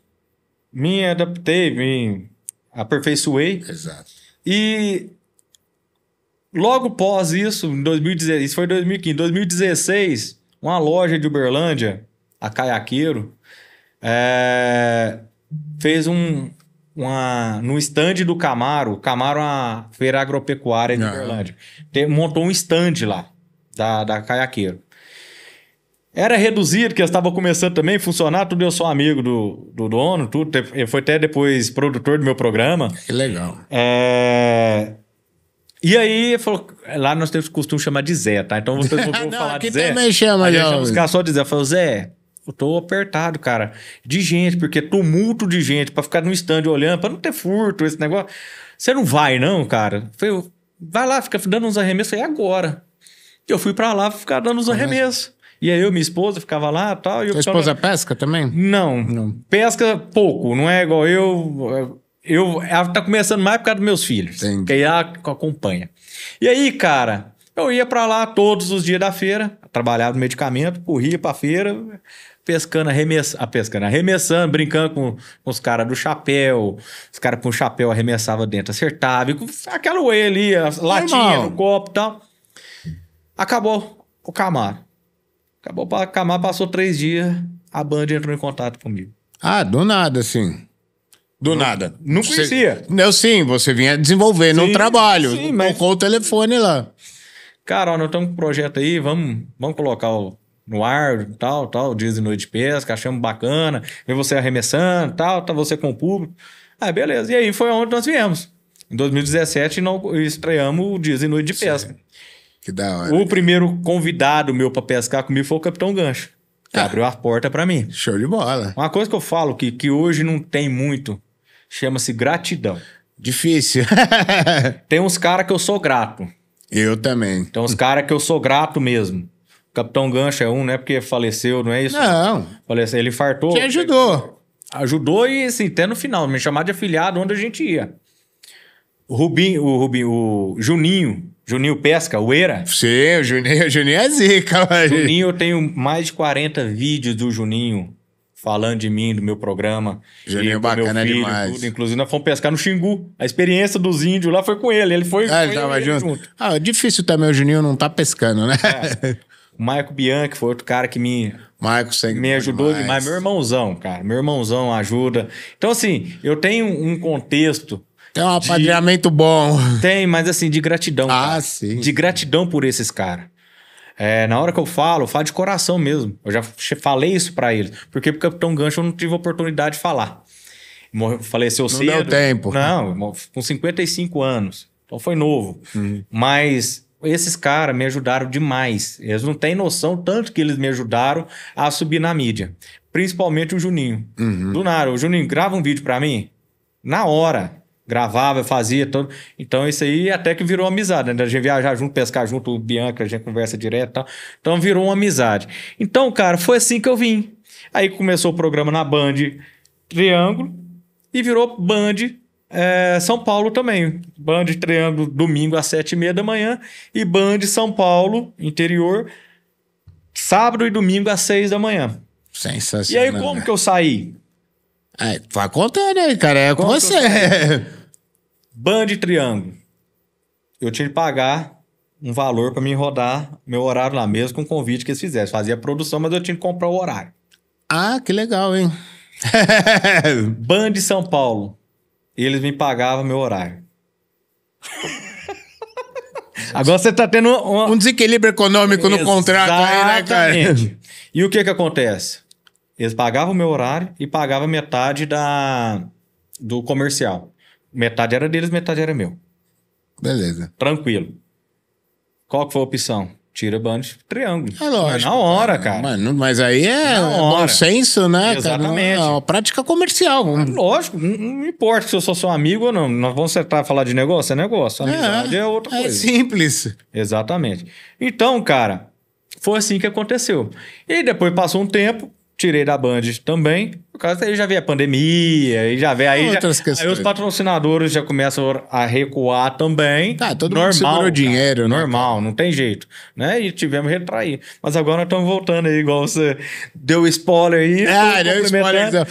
me adaptei, me aperfeiçoei Exato. e logo após isso, em 2016, isso foi em 2015, em 2016, uma loja de Uberlândia, a Caiaqueiro, é, fez um. Uma, no stand do Camaro, Camaro é uma feira agropecuária de Ah. Uberlândia. Montou um stand lá, da, da Caiaqueiro. Era reduzido, que eu estava começando também a funcionar, tudo eu sou amigo do, do dono, tudo. Ele foi até depois produtor do meu programa. Que legal. É, E aí, falou, lá nós temos o costume de chamar de Zé, tá? Então vocês não vão Não, falar de Zé. também chama, a gente já. chama os caras só de Zé. Falou, Zé, eu tô apertado, cara, de gente, porque tumulto de gente pra ficar no stand olhando, pra não ter furto, esse negócio. Você não vai, não, cara? Eu Falei, vai lá, fica dando uns arremessos aí agora. E eu fui pra lá ficar dando uns arremessos. E aí eu minha esposa ficava lá e tal. E eu Tua ficava- esposa pesca também? não, pesca pouco, não é igual eu. Eu, ela tá começando mais por causa dos meus filhos. Entendi. Que aí ela acompanha. E aí, cara, eu ia pra lá todos os dias da feira, trabalhava no medicamento, corria pra feira, pescando, arremessando, ah, pescando, arremessando, brincando com, com os caras do chapéu. Os caras com o chapéu arremessava dentro, acertava, e com aquela whey ali, a latinha Normal. no copo e tal. Acabou o Camaro. Acabou o Camaro, passou três dias, a Band entrou em contato comigo. Ah, do nada, assim. Do nada. não Você- conhecia. Eu sim, você vinha desenvolvendo um Sim, trabalho. sim, mas- Tocou o telefone lá. Cara, ó, nós estamos com um projeto aí, vamos, vamos colocar o- no ar, tal, tal, dias e noite de pesca, achamos bacana, ver você arremessando, tal, tá você com o público. Ah, beleza. E aí foi onde nós viemos. Em 2017, nós estreamos o Dias e Noite de Pesca. Que da hora. O primeiro convidado meu para pescar comigo foi o Capitão Gancho, Ah. abriu a porta para mim. Show de bola. Uma coisa que eu falo que, que hoje não tem muito, chama-se gratidão. Difícil. Tem uns caras que eu sou grato. eu também. Tem uns caras que eu sou grato mesmo. O Capitão Gancho é um, não é porque faleceu, não é isso? Não, Faleceu, ele infartou. te ajudou. Ajudou e, assim, até no final, me chamar de afiliado onde a gente ia. O Rubinho, o Rubinho, o Juninho, Juninho Pesca, o Eira. Sim, o Juninho, o Juninho é zica, mas... Juninho, eu tenho mais de 40 vídeos do Juninho falando de mim, do meu programa. Juninho E bacana filho, demais. tudo. Inclusive, nós fomos pescar no Xingu. A experiência dos índios lá foi com ele. Ele foi. Ah, ele tava ele junto. Ah, difícil também o Juninho não tá pescando, né? É. O Maico Bianchi foi outro cara que me, segue me ajudou demais. Meu irmãozão, cara. Meu irmãozão ajuda. Então, assim, eu tenho um contexto. Tem um apadrinhamento bom. Tem, mas assim, de gratidão. Ah, cara. sim. De gratidão por esses caras. É, na hora que eu falo, eu falo de coração mesmo. Eu já falei isso pra eles. Porque pro Capitão Gancho eu não tive oportunidade de falar. Faleceu cedo. deu tempo. Não, com 55 anos. Então foi novo. Uhum. Mas esses caras me ajudaram demais. Eles não têm noção tanto que eles me ajudaram a subir na mídia. Principalmente o Juninho. Uhum. Do nada, o Juninho, grava um vídeo pra mim. Na hora. Gravava, fazia todo. Então, isso aí até que virou amizade, né? A gente viajar junto, pescar junto, o Bianca, a gente conversa direto e tal. Então, virou uma amizade. Então, cara, foi assim que eu vim. Aí começou o programa na Band Triângulo e virou Band é, São Paulo também. Band Triângulo domingo às sete e meia da manhã e Band São Paulo, interior, sábado e domingo às seis da manhã. Sensacional. E aí, como que eu saí? É, vai contando aí, cara. É com você. Band Triângulo. Eu tinha que pagar um valor para mim rodar meu horário lá mesmo com o convite que eles fizessem. Fazia produção, mas eu tinha que comprar o horário. Ah, que legal, hein? Band São Paulo. Eles me pagavam meu horário. Agora você tá tendo uma, um desequilíbrio econômico no contrato aí, né, cara? Exatamente. E o que que acontece? Eles pagavam o meu horário e pagavam metade da, do comercial. Metade era deles, metade era meu. Beleza. Tranquilo. Qual que foi a opção? Tira band triângulo. É lógico. na hora, cara. Mano, mas aí é bom senso, né, Exatamente. cara? É uma prática comercial. Lógico, não, importa se eu sou seu amigo ou não. Nós vamos sentar e falar de negócio, é negócio. Amizade é, outra é coisa. simples. Exatamente. Então, cara, foi assim que aconteceu. E depois passou um tempo, tirei da Band também. Por causa aí já veio a pandemia, aí já veio aí, já- aí os patrocinadores já começam a recuar também. Tá, todo mundo segurou dinheiro, né, Normal, não tem jeito, né? E tivemos que retrair. Mas agora nós estamos voltando aí, igual você deu spoiler aí. Ah, deu spoiler.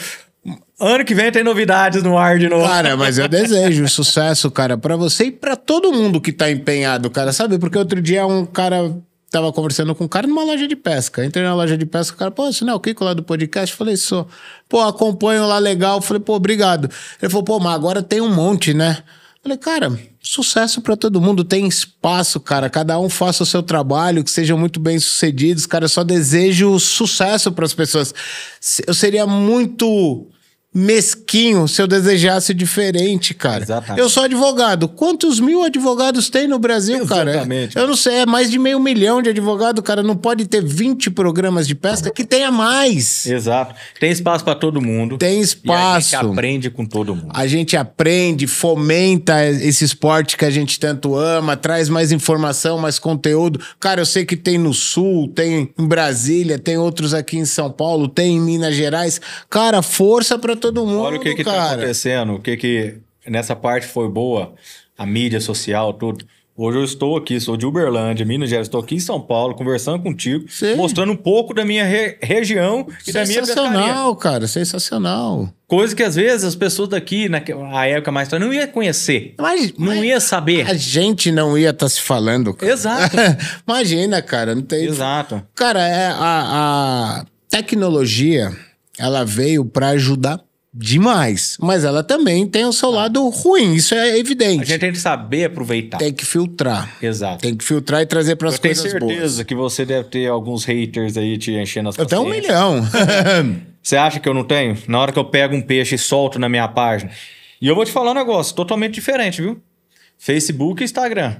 Ano que vem tem novidades no ar de novo. Cara, mas eu desejo sucesso, cara, pra você e pra todo mundo que tá empenhado, cara. Sabe? Porque outro dia um cara tava conversando com um cara numa loja de pesca. Entrei na loja de pesca, o cara, pô, você não é o Kiko lá do podcast? Falei, sou. Pô, acompanho lá legal. Falei, pô, obrigado. Ele falou, pô, mas agora tem um monte, né? Falei, cara, sucesso para todo mundo, tem espaço, cara. Cada um faça o seu trabalho, que sejam muito bem sucedidos, cara. Eu só desejo sucesso para as pessoas. Eu seria muito mesquinho se eu desejasse diferente, cara. Exatamente. Eu sou advogado. Quantos mil advogados tem no Brasil, cara? Exatamente. Eu não sei, é mais de meio milhão de advogado, cara. Não pode ter 20 programas de pesca que tenha mais. Exato. Tem espaço para todo mundo. Tem E a espaço. gente aprende com todo mundo. A gente aprende, fomenta esse esporte que a gente tanto ama, traz mais informação, mais conteúdo. Cara, eu sei que tem no Sul, tem em Brasília, tem outros aqui em São Paulo, tem em Minas Gerais. Cara, força pra todo mundo, Olha o que que tá cara. acontecendo, o que que nessa parte foi boa, a mídia social, tudo. Hoje eu estou aqui, sou de Uberlândia, Minas Gerais, estou aqui em São Paulo conversando contigo, Sim. mostrando um pouco da minha re- região e da minha. Sensacional, cara, sensacional. Coisa que às vezes as pessoas daqui, na na época mais tarde, não ia conhecer, Mas, não mas ia saber. a gente não ia estar se falando. cara. Exato. Imagina, cara, não tem. Exato. Cara, é, a, a tecnologia ela veio pra ajudar demais, mas ela também tem o seu lado ruim, isso é A evidente. gente tem que saber aproveitar. Tem que filtrar. Exato. Tem que filtrar e trazer para as Eu tenho coisas certeza boas. que você deve ter alguns haters aí te enchendo as Eu tenho um milhão. Você acha que eu não tenho? Na hora que eu pego um peixe e solto na minha página. E eu vou te falar um negócio totalmente diferente, viu? Facebook e Instagram.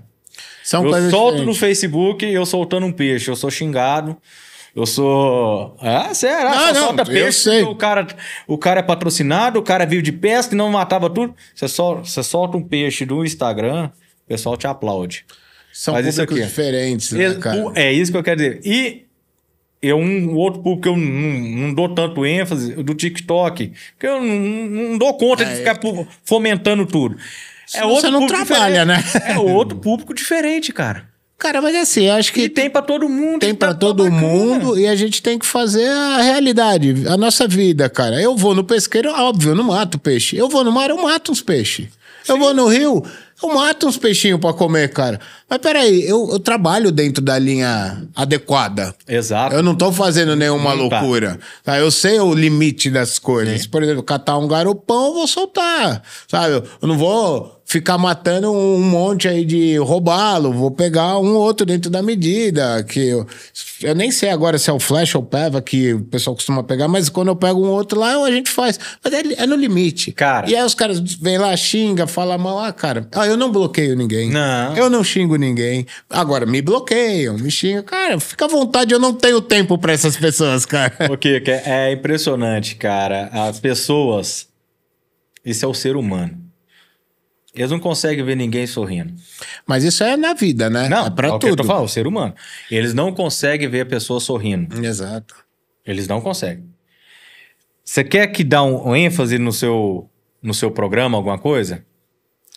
São eu coisas solto no diferentes. Facebook eu soltando um peixe. Eu sou xingado. Eu sou. Ah, sério? Não, não, solta eu peixe. sei. porque O cara, o cara é patrocinado, o cara vive de pesca e não matava tudo. Você, sol, você solta um peixe no Instagram, o pessoal te aplaude. São isso públicos aqui. diferentes, né, É, cara? É isso que eu quero dizer. E eu, um outro público que eu não, não dou tanto ênfase, do TikTok, que eu não, não dou conta de ficar fomentando tudo. É você não trabalha, né? diferente. É outro público diferente, cara. Cara, mas é assim, acho que E tem pra todo mundo. tem pra tá todo bacana. mundo e a gente tem que fazer a realidade, a nossa vida, cara. Eu vou no pesqueiro, óbvio, eu não mato peixe. Eu vou no mar, eu mato uns peixes. Eu vou no rio, eu mato uns peixinhos pra comer, cara. Mas peraí, eu, eu trabalho dentro da linha adequada. Exato. Eu não tô fazendo nenhuma loucura. Tá? Eu sei o limite das coisas. Por exemplo, catar um garopão, eu vou soltar. Sabe? Eu não vou ficar matando um monte aí de roubá-lo. Vou pegar um ou outro dentro da medida. Que eu, eu nem sei agora se é o flash ou o peva que o pessoal costuma pegar, mas quando eu pego um outro lá, a gente faz. Mas é, é no limite. Cara. E aí os caras vêm lá, xinga, fala mal. Ah, cara, ah, eu não bloqueio ninguém. Não. Eu não xingo ninguém. Agora, me bloqueiam, me xingam. Cara, fica à vontade, eu não tenho tempo pra essas pessoas, cara. O que é impressionante, cara. As pessoas. Esse é o ser humano. Eles não conseguem ver ninguém sorrindo. Mas isso é na vida, né? Não, é pra é o que eu tudo. tô falando, o ser humano. Eles não conseguem ver a pessoa sorrindo. Exato. Eles não conseguem. Você quer que dá um, um ênfase no seu, no seu programa, alguma coisa?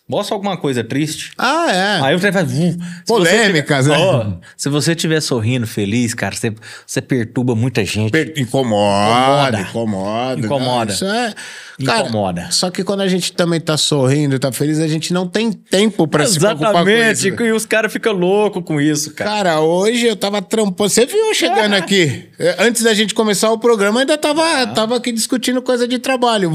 Mostra alguma coisa triste. Ah, é. Aí você faz. "Hum, se você Polêmicas, tiver- né? Ó, se você estiver sorrindo, feliz, cara, você, você perturba muita gente. Per- Incomoda, Incomoda. incomoda. Incomoda. Isso é... Cara, Incomoda. Só que quando a gente também tá sorrindo, tá feliz, a gente não tem tempo pra se preocupar com Exatamente. isso. E os caras ficam loucos com isso, cara. Cara, hoje eu tava trampando. Você viu eu chegando aqui? É, Antes da gente começar o programa, ainda tava, Ah. tava aqui discutindo coisa de trabalho.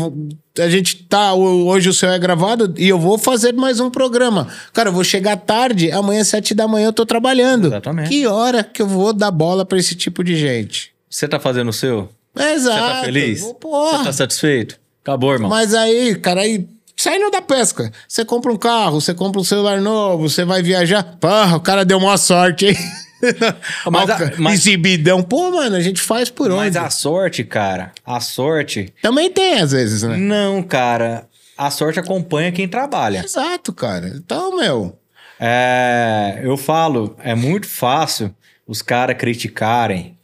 A gente tá. Hoje o céu é gravado e eu vou fazer mais um programa. Cara, eu vou chegar tarde, amanhã, sete da manhã, eu tô trabalhando. Exatamente. Que hora que eu vou dar bola pra esse tipo de gente? Você tá fazendo o seu? É, Você Exato. tá feliz? Você tá satisfeito? Acabou, irmão. Mas aí, cara, aí. Saindo da pesca, você compra um carro, você compra um celular novo, você vai viajar. Porra, o cara deu uma sorte, hein? Mas a- mas- Exibidão. Pô, mano, a gente faz por Mas onde? a sorte, cara, a sorte. Também tem, às vezes, né? Não, cara. A sorte acompanha quem trabalha. Exato, cara. Então, meu. É, eu falo, é muito fácil os caras criticarem.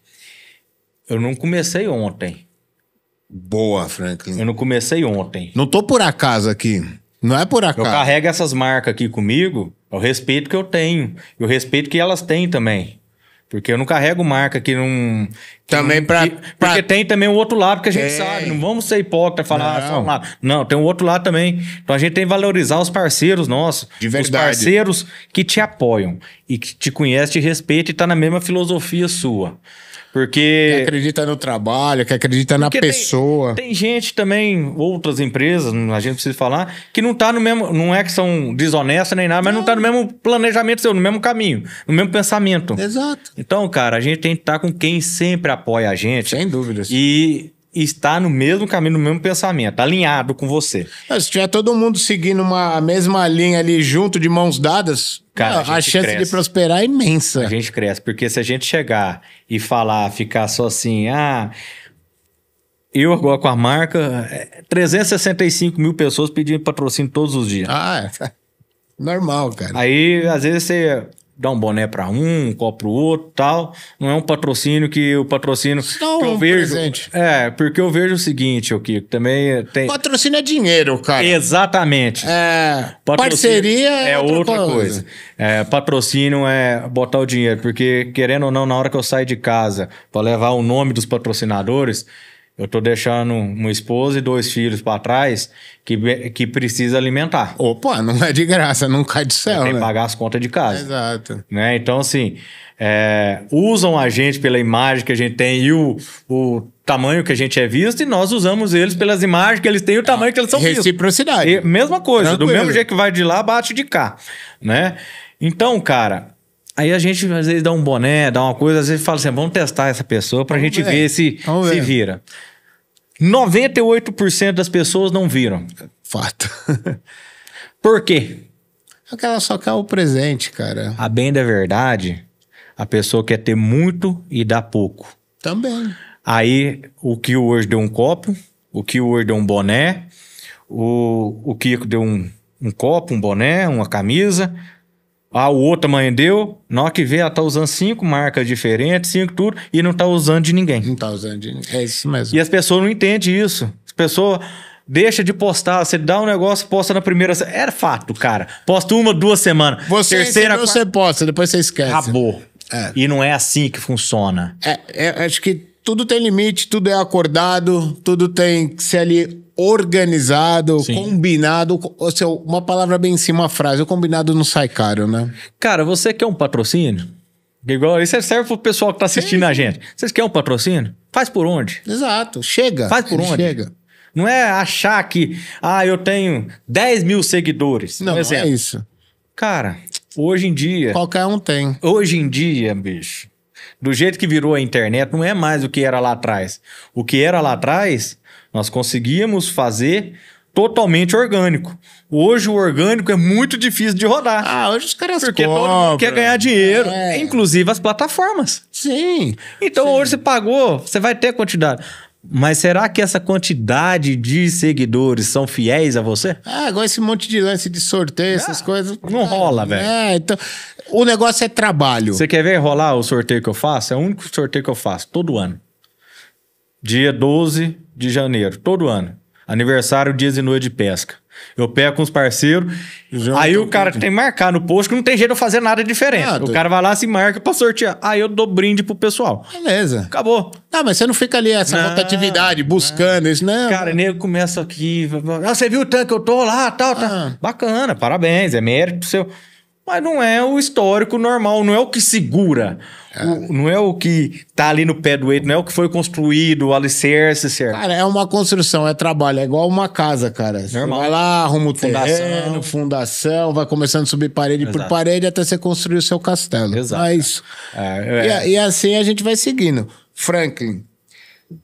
Eu não comecei ontem. Boa, Franklin. Eu não comecei ontem. Não tô por acaso aqui. Não é por Eu acaso. carrego essas marcas aqui comigo, é o respeito que eu tenho. E o respeito que elas têm também. Porque eu não carrego marca que não. que Também pra- Porque tem também o outro lado que a gente Tem. sabe. Não vamos ser hipócrita e falar Não. só um lado. Não, tem o outro lado também. Então a gente tem que valorizar os parceiros nossos. De Os verdade. parceiros que te apoiam e que te conhecem, te respeitam e tá na mesma filosofia sua. Que Porque. acredita no trabalho, que acredita na tem- pessoa. Tem, gente também, outras empresas, a gente precisa falar, que não tá no mesmo. Não é que são desonestas nem nada, mas não, tá no mesmo planejamento seu, no mesmo caminho, no mesmo pensamento. Exato. Então, cara, a gente tem que estar com quem sempre apoia a gente Sem dúvidas. e está no mesmo caminho, no mesmo pensamento, alinhado com você. Mas Se tiver todo mundo seguindo uma, a mesma linha ali junto, de mãos dadas, Cara, a, a chance cresce. de prosperar é imensa. A gente cresce, porque se a gente chegar e falar, ficar só assim, ah. Eu agora com a marca, é, 365 mil pessoas pedindo patrocínio todos os dias. Ah, é. normal, cara. Aí, às vezes, você dá um boné pra um, um copo pro outro tal. Não é um patrocínio que o patrocínio. Que eu vejo. presente. É, porque eu vejo o seguinte, o Kiko, também tem. Patrocínio é dinheiro, cara. Exatamente. É, Patrocínio parceria é outra, coisa. É, patrocínio é botar o dinheiro, porque querendo ou não, na hora que eu saio de casa para levar o nome dos patrocinadores, eu tô deixando uma esposa e dois filhos para trás que, que precisa alimentar. Opa, não é de graça, não cai do céu, Tem que né? pagar as contas de casa. Exato. né? Então, assim, é, usam a gente pela imagem que a gente tem e o, o tamanho que a gente é visto, e nós usamos eles pelas imagens que eles têm e o tamanho que eles são vistos. Reciprocidade. Mesma coisa, do Tranquilo. mesmo jeito que vai de lá, bate de cá, né? Então, cara, aí a gente às vezes dá um boné, dá uma coisa, às vezes fala assim, vamos testar essa pessoa pra Vamos gente ver. ver se Vamos se ver. vira. 98% das pessoas não viram. Fato. Por quê? Aquela só quer o presente, cara. A bem da verdade, a pessoa quer ter muito e dá pouco. Também. Aí o Kio hoje deu um copo, o Kio hoje deu um boné, o, o Kiko deu um, um copo, um boné, uma camisa. Ah, o outro amanhã deu. Na hora que vê, ela tá usando cinco marcas diferentes, cinco tudo, e não tá usando de ninguém. Não tá usando de... É isso mesmo. E as pessoas não entendem isso. As pessoas deixa de postar, você dá um negócio, posta na primeira. Era fato, cara. Posta uma, duas semanas. Você terceira, recebeu, você posta, depois você esquece. acabou. É. E não é assim que funciona. É, é, acho que tudo tem limite, tudo é acordado, tudo tem que ser ali organizado, Sim. combinado. Ou seja, uma palavra bem em cima, uma frase. O combinado não sai caro, né? Cara, você quer um patrocínio? Igual, isso serve pro pessoal que tá assistindo a gente. Vocês querem um patrocínio? Faz por onde? Exato. Chega. Faz por onde? Chega. Não é achar que, ah, eu tenho 10 mil seguidores. Não, Um não é isso. Cara, hoje em dia, Qualquer um tem. hoje em dia, bicho, do jeito que virou a internet, não é mais o que era lá atrás. O que era lá atrás, nós conseguíamos fazer totalmente orgânico. Hoje o orgânico é muito difícil de rodar. Ah, hoje os caras Porque todo mundo quer ganhar dinheiro, É. inclusive as plataformas. Sim. Então hoje você pagou, você vai ter quantidade. Mas será que essa quantidade de seguidores são fiéis a você? Ah, agora esse monte de lance de sorteio, essas coisas. não rola, velho. É, então. O negócio é trabalho. Você quer ver rolar o sorteio que eu faço? É o único sorteio que eu faço, todo ano. Dia 12 de janeiro, todo ano. Aniversário, dias e noite de pesca. Eu pego com os parceiros, aí o cara tem que marcar no post que não tem jeito de eu fazer nada diferente. Ah, o tu- cara vai lá, se marca pra sortear. Aí eu dou brinde pro pessoal. Beleza. Acabou. Não, mas você não fica ali essa Não, rotatividade, buscando isso, não. Cara, nego começa aqui. Ah, você viu o tanque que eu tô lá, tal, tal. Ah. Bacana, parabéns, é mérito seu. Mas não é o histórico normal, não é o que segura. O- não é o que tá ali no pé do eito, não é o que foi construído, o alicerce, certo? Cara, é uma construção, é trabalho, é igual uma casa, cara. Você Normal. vai lá, arruma o Fundação. terreno, fundação, vai começando a subir parede por Exato. parede até você construir o seu castelo. Exato. É isso. É, E, é. a- e assim a gente vai seguindo. Franklin,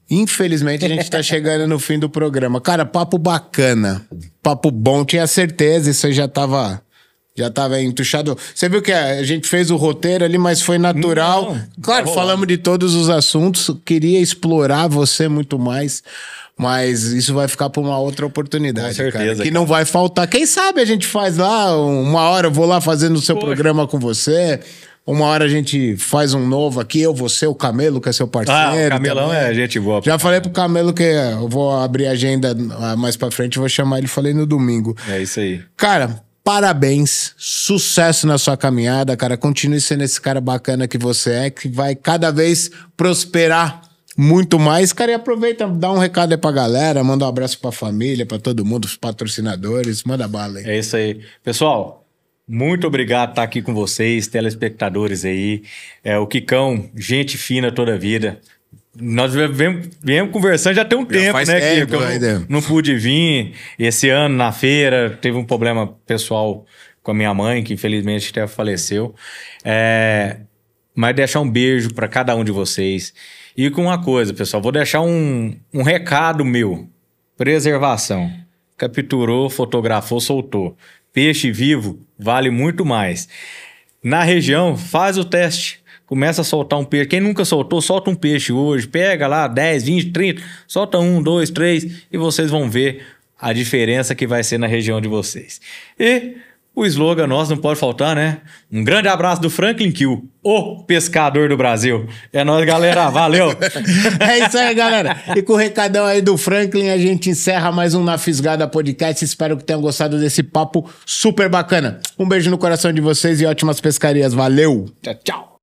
infelizmente a gente tá chegando no fim do programa. Cara, papo bacana, papo bom, tinha certeza, isso aí já tava... Já tava entuchado. Você viu que a gente fez o roteiro ali, mas foi natural. Não, claro, tá falamos de todos os assuntos. Queria explorar você muito mais. Mas isso vai ficar para uma outra oportunidade, Com certeza, cara. Que cara. não vai faltar. Quem sabe a gente faz lá uma hora, eu vou lá fazendo o seu Poxa. programa com você. Uma hora a gente faz um novo aqui, eu, você, o Camelo, que é seu parceiro. Ah, o Camelão também. é gente boa. Já falei pro Camelo que eu vou abrir a agenda ah, mais pra frente, vou chamar ele, falei no domingo. É isso aí. Cara, Parabéns, sucesso na sua caminhada, cara. Continue sendo esse cara bacana que você é, que vai cada vez prosperar muito mais. Cara, e aproveita, dá um recado aí pra galera, manda um abraço pra família, pra todo mundo, os patrocinadores, manda bala aí. É isso aí. Pessoal, muito obrigado por estar aqui com vocês, telespectadores aí. É, o Kikão, gente fina toda a vida. Nós viemos, viemos conversando já tem um Já tempo, né? tempo, que eu ainda. não pude vir. Esse ano, na feira, teve um problema pessoal com a minha mãe, que infelizmente até faleceu. É, mas deixar um beijo para cada um de vocês. E com uma coisa, pessoal, vou deixar um, um recado meu. Preservação. Capturou, fotografou, soltou. Peixe vivo vale muito mais. Na região, faz o teste. Começa a soltar um peixe. Quem nunca soltou, solta um peixe hoje. Pega lá 10, 20, 30. Solta um, dois, três. E vocês vão ver a diferença que vai ser na região de vocês. E o slogan nosso não pode faltar, né? Um grande abraço do Franklin Kill, o pescador do Brasil. É nóis, galera. Valeu! É isso aí, galera. E com o recadão aí do Franklin, a gente encerra mais um Na Fisgada Podcast. Espero que tenham gostado desse papo super bacana. Um beijo no coração de vocês e ótimas pescarias. Valeu! Tchau, tchau.